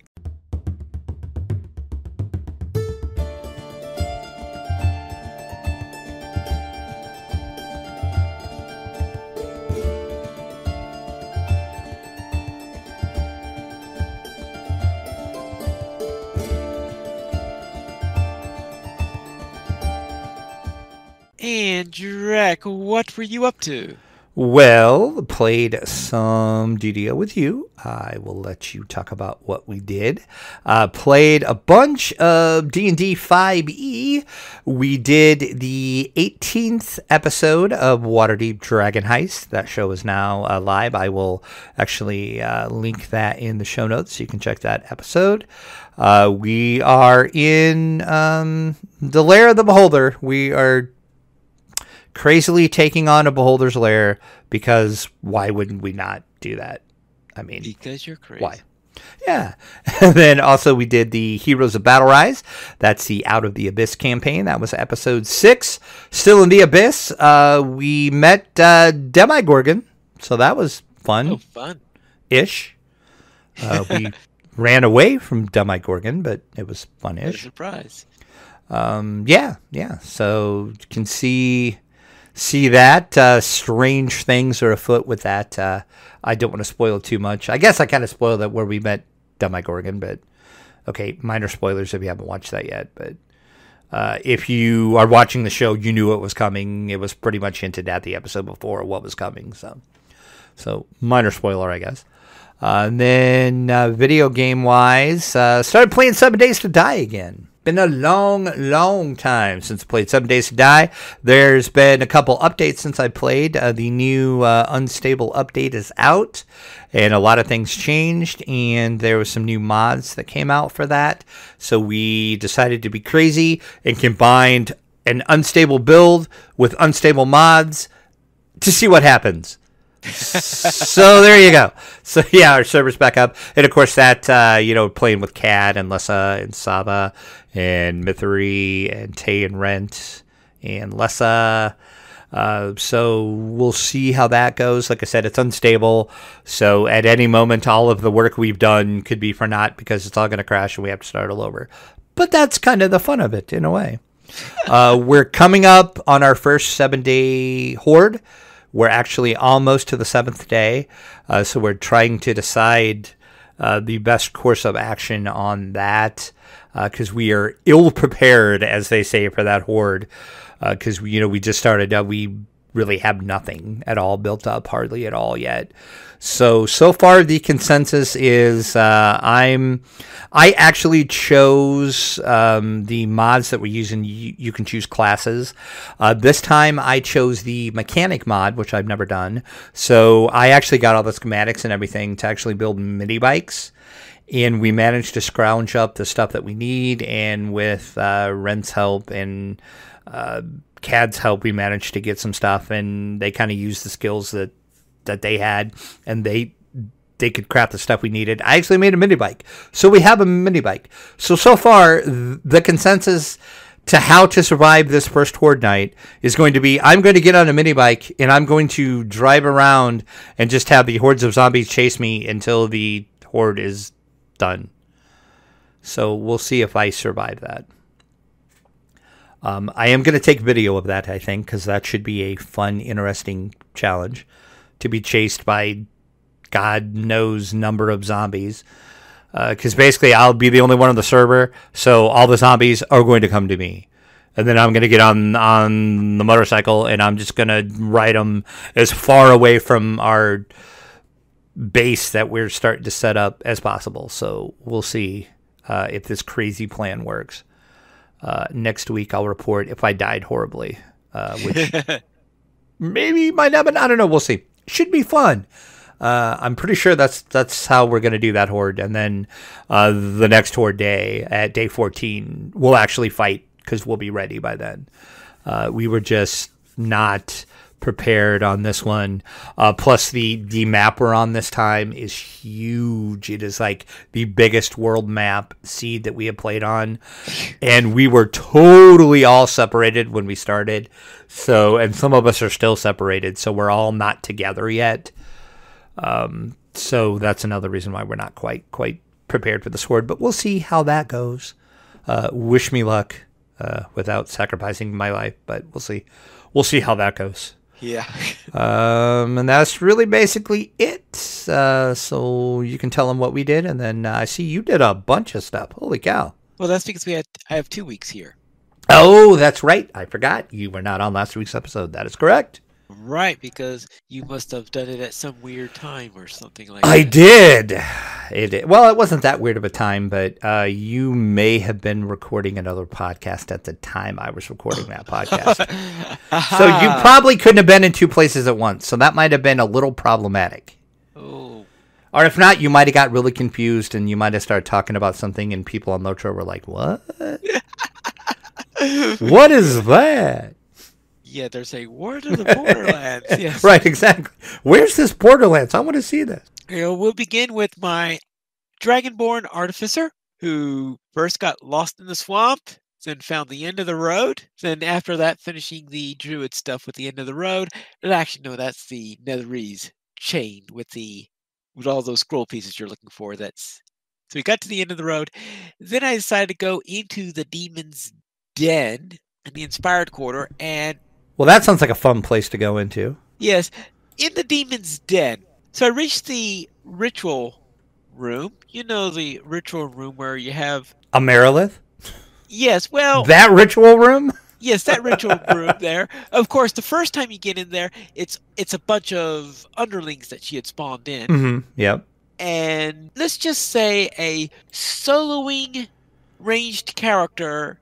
And Drek, what were you up to? Well, played some DDO with you. I will let you talk about what we did. Uh, played a bunch of D&D 5e. We did the 18th episode of Waterdeep Dragon Heist. That show is now uh, live. I will actually uh, link that in the show notes so you can check that episode. Uh, we are in um, the Lair of the Beholder. We are crazily taking on a beholder's lair because why wouldn't we not do that? I mean, because you're crazy. Why? Yeah. And then also we did the Heroes of Battle Rise. That's the Out of the Abyss campaign. That was episode six. Still in the Abyss. Uh, we met uh, Demogorgon, so that was fun. Oh, fun. Ish. Uh, we ran away from Demogorgon, but it was fun-ish. surprise. Um, yeah, yeah. So you can see see that. Uh, strange things are afoot with that. Uh, I don't want to spoil too much. I guess I kind of spoiled it where we met Demogorgon, but okay, minor spoilers if you haven't watched that yet. But uh, if you are watching the show, you knew it was coming. It was pretty much hinted at the episode before what was coming. So, so minor spoiler, I guess. Uh, and then uh, video game wise, uh, started playing Seven Days to Die again. Been a long, long time since I played Seven Days to Die. There's been a couple updates since I played. Uh, the new uh, Unstable update is out, and a lot of things changed, and there was some new mods that came out for that. So we decided to be crazy and combined an unstable build with unstable mods to see what happens so there you go. So yeah, our server's back up, and of course that uh, you know playing with Cad and Lessa and Saba and Mithri and Tay and Rent and Lessa. Uh, so we'll see how that goes. Like I said, it's unstable. So at any moment, all of the work we've done could be for naught because it's all going to crash and we have to start all over. But that's kind of the fun of it in a way. uh, we're coming up on our first seven day horde. We're actually almost to the seventh day, uh, so we're trying to decide uh, the best course of action on that because uh, we are ill prepared, as they say, for that horde. Because uh, you know we just started, we really have nothing at all built up, hardly at all yet. So so far the consensus is uh, I'm I actually chose um, the mods that we're using. You, you can choose classes. Uh, this time I chose the mechanic mod, which I've never done. So I actually got all the schematics and everything to actually build mini bikes. And we managed to scrounge up the stuff that we need, and with uh, Rent's help and uh, Cad's help, we managed to get some stuff, and they kind of used the skills that that they had, and they they could craft the stuff we needed. I actually made a mini bike, so we have a mini bike. So so far, the consensus to how to survive this first horde night is going to be I'm going to get on a mini bike and I'm going to drive around and just have the hordes of zombies chase me until the horde is done. So we'll see if I survive that. Um, I am going to take video of that, I think, because that should be a fun, interesting challenge to be chased by God knows number of zombies. Because uh, basically, I'll be the only one on the server, so all the zombies are going to come to me, and then I'm going to get on on the motorcycle and I'm just going to ride them as far away from our base that we're starting to set up as possible. So we'll see uh, if this crazy plan works. Uh, next week, I'll report if I died horribly, uh, which maybe might happen. I don't know. We'll see should be fun. Uh, I'm pretty sure that's that's how we're going to do that horde, and then uh, the next horde day at day 14, we'll actually fight because we'll be ready by then. Uh, we were just not prepared on this one. Uh, plus, the the map we're on this time is huge. It is like the biggest world map seed that we have played on, and we were totally all separated when we started. So, and some of us are still separated, so we're all not together yet. Um, so that's another reason why we're not quite quite prepared for the sword. But we'll see how that goes. Uh, wish me luck uh, without sacrificing my life, but we'll see. We'll see how that goes. Yeah. um, and that's really basically it. Uh, so you can tell them what we did, and then uh, I see you did a bunch of stuff. Holy cow! Well, that's because we had I have two weeks here. Oh, that's right. I forgot. You were not on last week's episode. That is correct. Right, because you must have done it at some weird time or something like I that. I did. It well, it wasn't that weird of a time, but uh, you may have been recording another podcast at the time I was recording that podcast. so you probably couldn't have been in two places at once. So that might have been a little problematic. Oh, Or if not, you might have got really confused and you might have started talking about something and people on Lotro were like, "What? what is that?" Yeah, they're saying, Where to the Borderlands? yes. Right, exactly. Where's this Borderlands? I want to see this. You know, we'll begin with my Dragonborn Artificer, who first got lost in the swamp, then found the end of the road. Then after that, finishing the Druid stuff with the end of the road. And actually, no, that's the Netherese chain with the with all those scroll pieces you're looking for. That's so we got to the end of the road. Then I decided to go into the Demon's Den in the Inspired Quarter, and Well, that sounds like a fun place to go into. Yes, in the demon's den. So I reached the ritual room. You know the ritual room where you have A Marilith? yes, well, That ritual room? yes, that ritual room there. Of course, the first time you get in there, it's it's a bunch of underlings that she had spawned in, Mm-hmm. Yep. and let's just say a soloing ranged character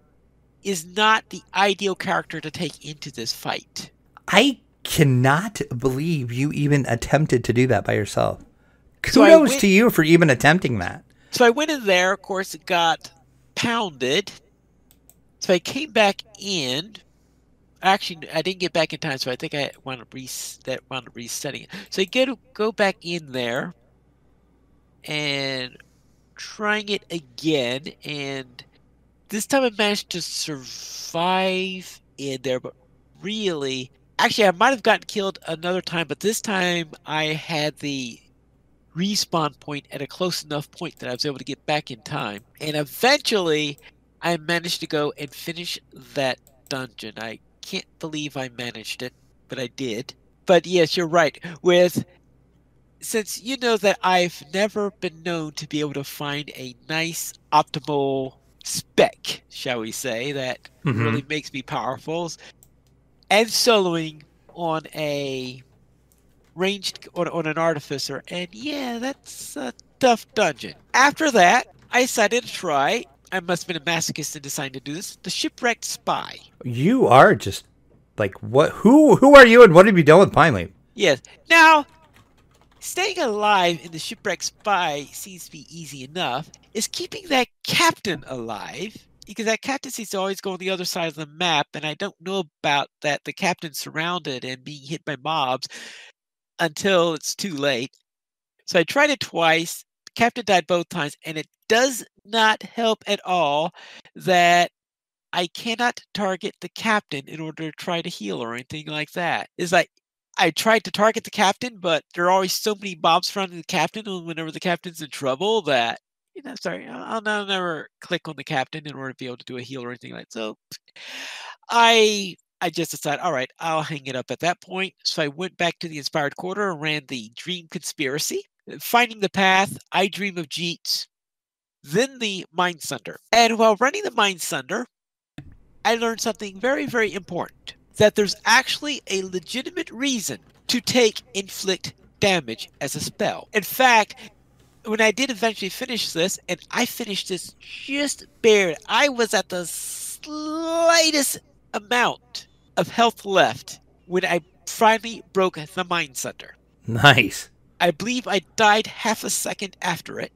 is not the ideal character to take into this fight. I cannot believe you even attempted to do that by yourself. So I Kudos went- to you for even attempting that. So I went in there. Of course, it got pounded. So I came back in. Actually, I didn't get back in time, so I think I wound up, res- that wound up resetting it. So I get go back in there and trying it again, and this time I managed to survive in there. But really, actually, I might have gotten killed another time, but this time I had the respawn point at a close enough point that I was able to get back in time. And eventually, I managed to go and finish that dungeon. I can't believe I managed it, but I did. But yes, you're right. With since you know that I've never been known to be able to find a nice optimal spec, shall we say, that Mhm. really makes me powerful, and soloing on a ranged on, on an artificer, and yeah, that's a tough dungeon. After that, I decided to try. I must have been a masochist in deciding to do this. The shipwrecked spy. You are just like what? Who? Who are you, and what have you done with Pine Leaf? Yes. Now, staying alive in the shipwrecked spy seems to be easy enough. Is keeping that captain alive because that captain seems to always go on the other side of the map, and I don't know about that. The captain surrounded and being hit by mobs until it's too late. So I tried it twice. Captain died both times, and it does not help at all that I cannot target the captain in order to try to heal or anything like that. It's like I tried to target the captain, but there are always so many mobs surrounding the captain, and whenever the captain's in trouble, that you know, sorry, I'll, I'll never click on the captain in order to be able to do a heal or anything like that. So I I just decided, all right, I'll hang it up at that point. So I went back to the Inspired Quarter and ran the Dream Conspiracy. Uh, finding the path, I dream of Jeets, then the Mind Sunder. And while running the Mind Sunder, I learned something very, very important that there's actually a legitimate reason to take inflict damage as a spell. In fact, when I did eventually finish this, and I finished this just barely, I was at the slightest amount of health left when I finally broke the Mind Sunder. Nice. I believe I died half a second after it.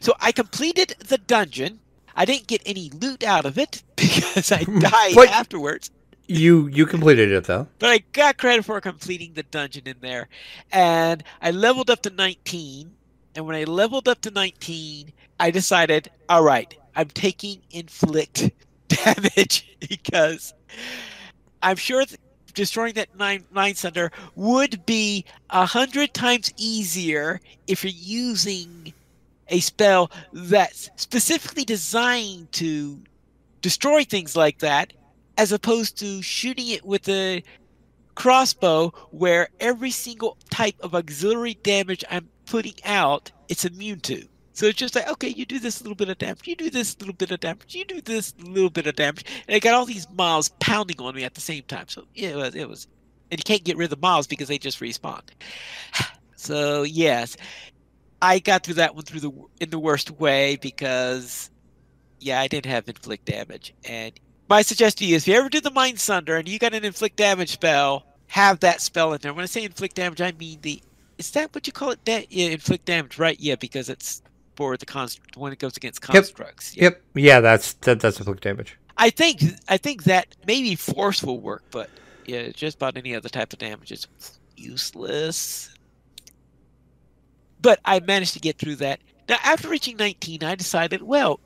So I completed the dungeon. I didn't get any loot out of it because I died But- afterwards. You you completed it though. But I got credit for completing the dungeon in there. And I leveled up to 19. And when I leveled up to 19, I decided, all right, I'm taking inflict damage because I'm sure th- destroying that nine nine center would be a hundred times easier if you're using a spell that's specifically designed to destroy things like that, as opposed to shooting it with a crossbow where every single type of auxiliary damage I'm putting out it's immune to. So it's just like, okay, you do this little bit of damage, you do this little bit of damage, you do this little bit of damage, and I got all these miles pounding on me at the same time. So yeah, it was, it was, and you can't get rid of the miles because they just respawn. So yes, I got through that one through the in the worst way because yeah, I didn't have inflict damage. And my suggestion is if you ever do the Mind Sunder and you got an inflict damage spell, have that spell in there. When I say inflict damage, I mean the is that what you call it? That yeah, inflict damage, right? Yeah, because it's for the construct when it goes against constructs. Yep. Yeah. Yep. Yeah, that's that, that's inflict damage. I think I think that maybe force will work, but yeah, just about any other type of damage is useless but I managed to get through that. Now, after reaching 19, I decided, well,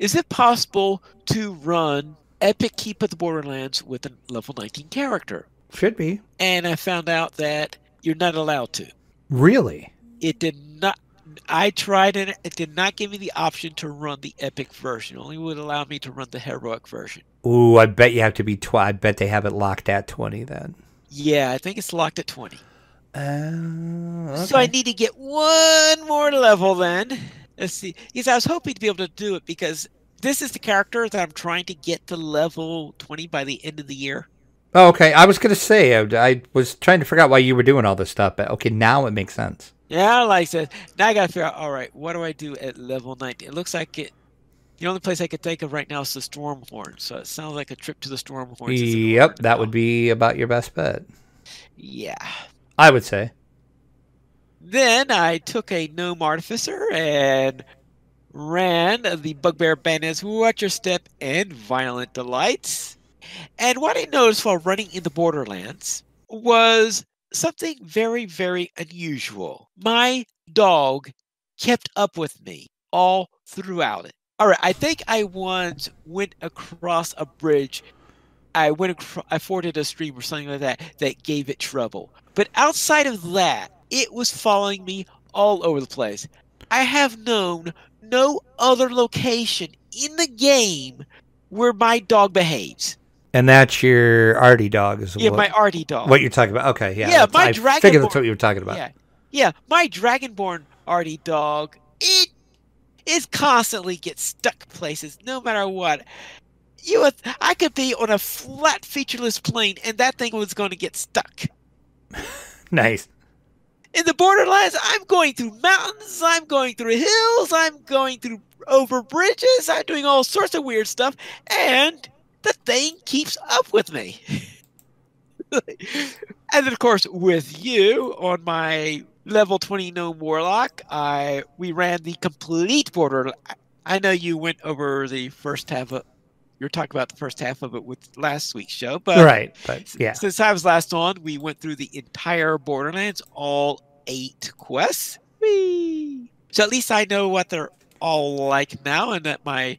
is it possible to run Epic Keep of the Borderlands with a level 19 character? Should be. And I found out that you're not allowed to. Really? It did not. I tried it. It did not give me the option to run the epic version. It only would allow me to run the heroic version. Ooh, I bet you have to be. Tw- I bet they have it locked at twenty then. Yeah, I think it's locked at twenty. Uh, okay. So I need to get one more level then. Let's see. Because I was hoping to be able to do it because this is the character that I'm trying to get to level 20 by the end of the year. Oh, okay. I was going to say, uh, I, I, was trying to figure out why you were doing all this stuff, but okay, now it makes sense. Yeah, I like said, now I got to figure out, all right, what do I do at level 19? It looks like it. The only place I could think of right now is the Stormhorn, so it sounds like a trip to the Stormhorn. Yep, that would be about your best bet. Yeah. I would say. Then I took a gnome artificer and ran the bugbear bandits watch your step and violent delights. And what I noticed while running in the borderlands was something very, very unusual. My dog kept up with me all throughout it. All right, I think I once went across a bridge. I went across, I forded a stream or something like that that gave it trouble. But outside of that, it was following me all over the place. I have known no other location in the game where my dog behaves. And that's your arty dog, is yeah, what, my arty dog. What you're talking about? Okay, yeah, yeah, my I dragon. figured that's what you were talking about. Yeah, yeah, my dragonborn arty dog. It is constantly gets stuck places, no matter what. You, would, I could be on a flat, featureless plane, and that thing was going to get stuck. nice. In the borderlands, I'm going through mountains, I'm going through hills, I'm going through over bridges, I'm doing all sorts of weird stuff, and the thing keeps up with me. and then of course with you on my level 20 gnome warlock, I we ran the complete border I know you went over the first half of you're talking about the first half of it with last week's show, but right, but yeah. Since I was last on, we went through the entire Borderlands, all eight quests. Whee! So at least I know what they're all like now, and that my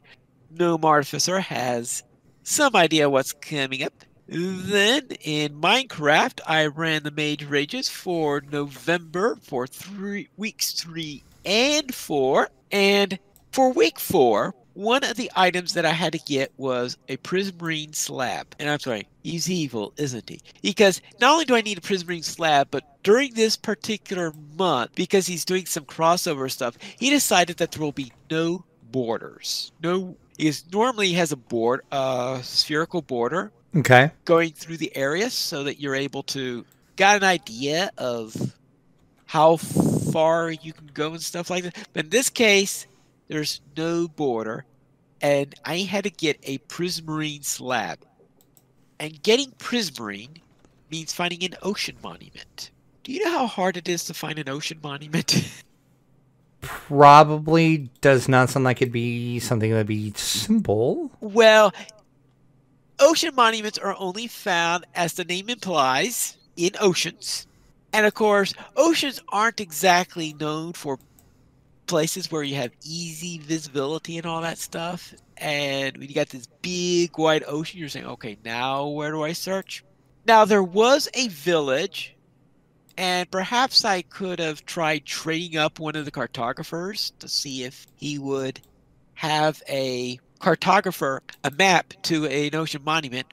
gnome artificer has some idea what's coming up. Then in Minecraft, I ran the Mage Rages for November for three weeks three and four, and for week four, one of the items that I had to get was a prismarine slab. And I'm sorry, he's evil, isn't he? Because not only do I need a prismarine slab, but during this particular month, because he's doing some crossover stuff, he decided that there will be no borders. No, he normally has a board, a spherical border. Okay. Going through the area so that you're able to got an idea of how far you can go and stuff like that. But in this case, there's no border, and I had to get a prismarine slab. And getting prismarine means finding an ocean monument. Do you know how hard it is to find an ocean monument? Probably does not sound like it'd be something that'd be simple. Well, ocean monuments are only found, as the name implies, in oceans. And of course, oceans aren't exactly known for places where you have easy visibility and all that stuff. And when you got this big wide ocean, you're saying, okay, now where do I search? Now, there was a village, and perhaps I could have tried trading up one of the cartographers to see if he would have a cartographer, a map to an ocean monument.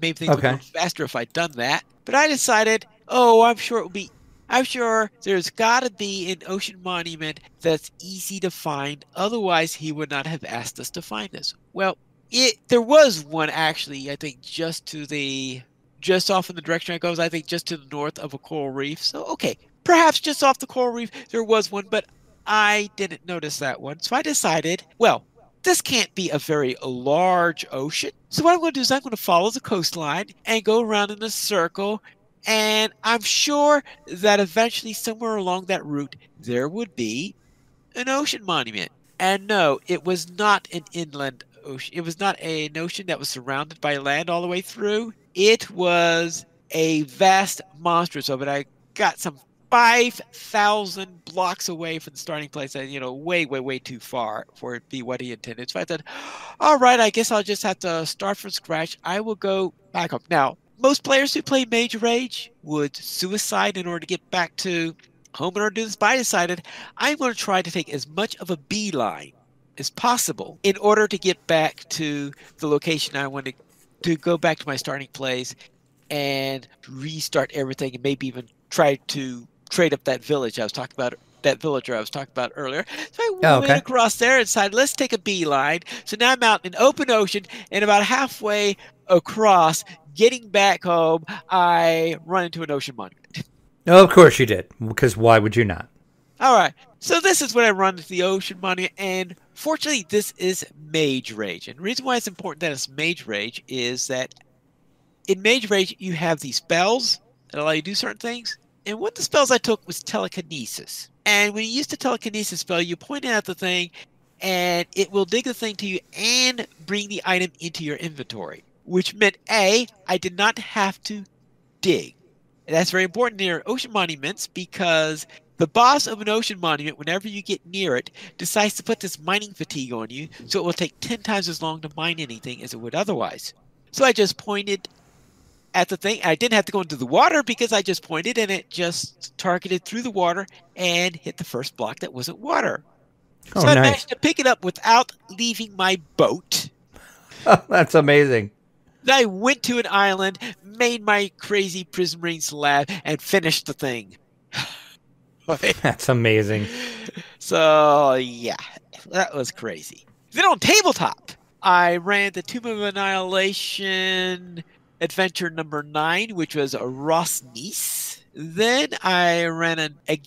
Maybe things Okay. would go faster if I'd done that. But I decided, oh, I'm sure it would be I'm sure there's got to be an ocean monument that's easy to find. Otherwise, he would not have asked us to find this. Well, it there was one actually. I think just to the just off in the direction it goes. I think just to the north of a coral reef. So okay, perhaps just off the coral reef there was one, but I didn't notice that one. So I decided, well, this can't be a very large ocean. So what I'm going to do is I'm going to follow the coastline and go around in a circle. And I'm sure that eventually, somewhere along that route, there would be an ocean monument. And no, it was not an inland ocean. It was not an ocean that was surrounded by land all the way through. It was a vast monstrous of it. I got some 5,000 blocks away from the starting place, and you know, way, way, way too far for it to be what he intended. So I said, all right, I guess I'll just have to start from scratch. I will go back up. Now, most players who play Mage Rage would suicide in order to get back to home in order to do this, but I decided I'm going to try to take as much of a beeline as possible in order to get back to the location I want to, to go back to my starting place and restart everything and maybe even try to trade up that village I was talking about that villager I was talking about earlier. So I oh, went okay. across there and decided, let's take a beeline. So now I'm out in open ocean and about halfway across, getting back home, I run into an ocean monument. Oh, of course you did, because why would you not? All right. So this is when I run into the ocean monument, and fortunately, this is Mage Rage. And the reason why it's important that it's Mage Rage is that in Mage Rage, you have these spells that allow you to do certain things, and one of the spells I took was telekinesis. And when you use the telekinesis spell, you point out the thing, and it will dig the thing to you and bring the item into your inventory. Which meant A, I did not have to dig. And that's very important near ocean monuments because the boss of an ocean monument, whenever you get near it, decides to put this mining fatigue on you, so it will take 10 times as long to mine anything as it would otherwise. So I just pointed at the thing. I didn't have to go into the water because I just pointed and it just targeted through the water and hit the first block that wasn't water. Oh, so I nice. managed to pick it up without leaving my boat. That's amazing. I went to an island, made my crazy prismarine slab, and finished the thing. that's amazing. So yeah, that was crazy. Then on tabletop, I ran the Tomb of Annihilation adventure number nine, which was Rosnes. Then I ran a, a,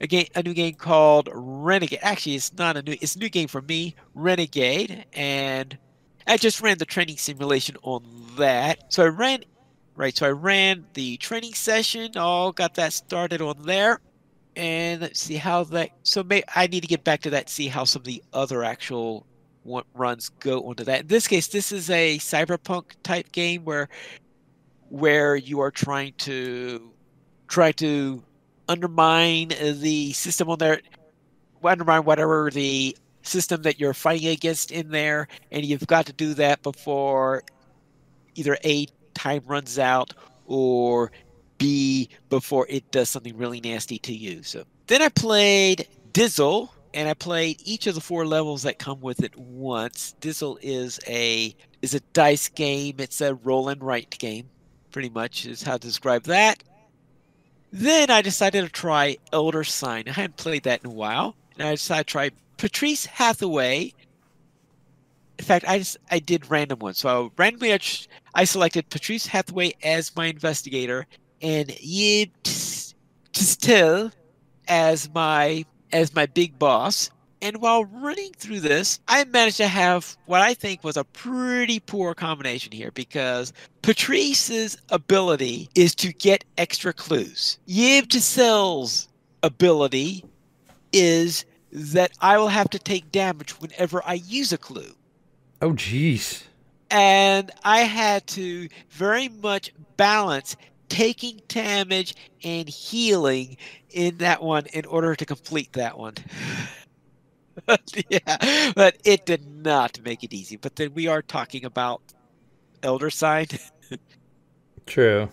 a, game, a new game called Renegade. Actually, it's not a new. It's a new game for me, Renegade, and I just ran the training simulation on that. So I ran, right? So I ran the training session. All got that started on there, and let's see how that. So may, I need to get back to that. See how some of the other actual runs go onto that. In this case, this is a cyberpunk type game where where you are trying to try to undermine the system on there, undermine whatever the system that you're fighting against in there, and you've got to do that before either a time runs out or b before it does something really nasty to you. So then I played Dizzle, and I played each of the four levels that come with it once. Dizzle is a is a dice game. It's a roll and write game, pretty much is how to describe that. Then I decided to try Elder Sign. I hadn't played that in a while, and I decided to try Patrice Hathaway. In fact, I just I did random ones. So I randomly, I, I selected Patrice Hathaway as my investigator and Yib Tistel as my as my big boss. And while running through this, I managed to have what I think was a pretty poor combination here because Patrice's ability is to get extra clues. Yib-Tstll's ability is that I will have to take damage whenever I use a clue. Oh, jeez. And I had to very much balance taking damage and healing in that one in order to complete that one. yeah, but it did not make it easy. But then we are talking about Elder Sign. True.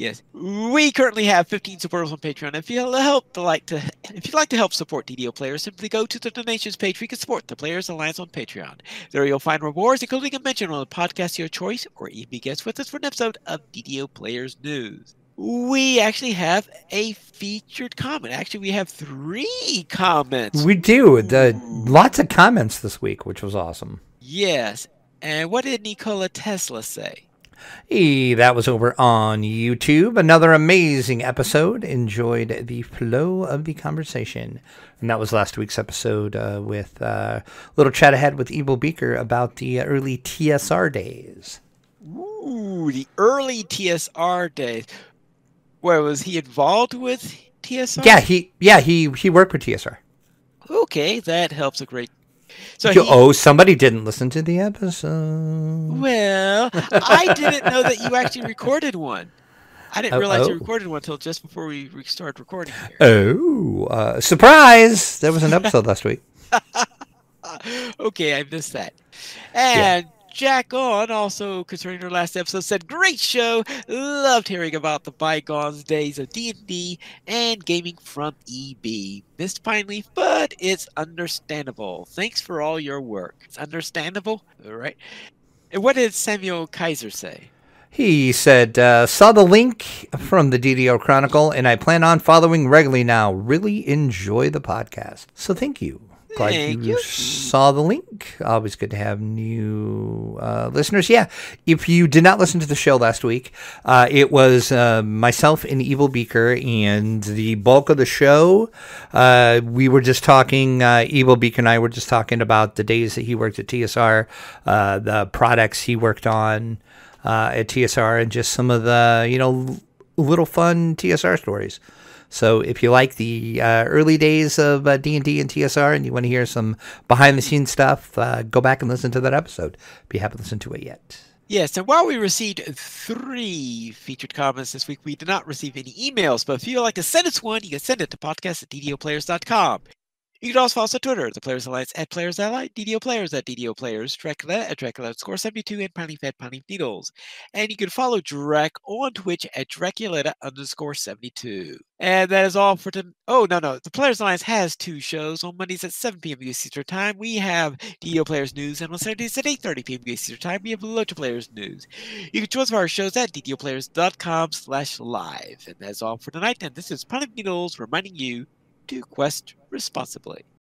Yes, we currently have 15 supporters on Patreon. If you help to like to, if you'd like to help support DDO players, simply go to the donations page. We can support the Players Alliance on Patreon. There you'll find rewards, including a mention on the podcast of your choice, or even be guest with us for an episode of DDO Players News. we actually have a featured comment. Actually, we have three comments. We do. The lots of comments this week, which was awesome. Yes. And what did Nikola Tesla say? Hey, that was over on YouTube. Another amazing episode. Enjoyed the flow of the conversation. And that was last week's episode uh, with uh, a little chat ahead with Evil Beaker about the early TSR days. Ooh, the early TSR days. Where was he involved with TSR? Yeah, he yeah he he worked with TSR. Okay, that helps a great. So You- he, oh, somebody didn't listen to the episode. well, I didn't know that you actually recorded one. I didn't Oh, realize you oh. recorded one until just before we re- started recording here. Oh, uh, surprise! There was an episode last week. okay, I missed that. And Jack On, also concerning her last episode, said, "Great show. Loved hearing about the bygones days of D and D and gaming from EB. Missed Leaf, but it's understandable. Thanks for all your work. It's understandable, right." And what did Samuel Kaiser say? He said, uh, saw the link from the DDO Chronicle, and I plan on following regularly now. Really enjoy the podcast. So thank you. Glad Thank you you. saw the link. Always good to have new uh, listeners. Yeah, if you did not listen to the show last week, uh, it was uh, myself and Evil Beaker, and the bulk of the show, uh, we were just talking. Uh, Evil Beaker and I were just talking about the days that he worked at TSR, uh, the products he worked on uh, at TSR, and just some of the you know little fun TSR stories. So if you like the uh, early days of uh, D&D and TSR and you want to hear some behind the scenes stuff, uh, go back and listen to that episode if you haven't listened to it yet. Yes, and while we received three featured comments this week, we did not receive any emails. But if you would like to send us one, you can send it to podcast at ddoplayers.com. You can also follow us on Twitter, the Players Alliance at Players Ally, DDO Players at DDO Players, Dracula at Dracula Score 72, and Piney Fed Piney Needles. And you can follow Drac on Twitch at Draculeta underscore 72. And that is all for today. Oh, no, no. The Players Alliance has two shows on Mondays at 7 p.m. US Eastern Time. We have DDO Players News, and on Saturdays at 8.30 p.m. US Eastern Time, we have LOTRO Players News. You can join us for our shows at ddoplayers.com slash live. And that's all for tonight. And this is Piney Needles reminding you to quest responsibly.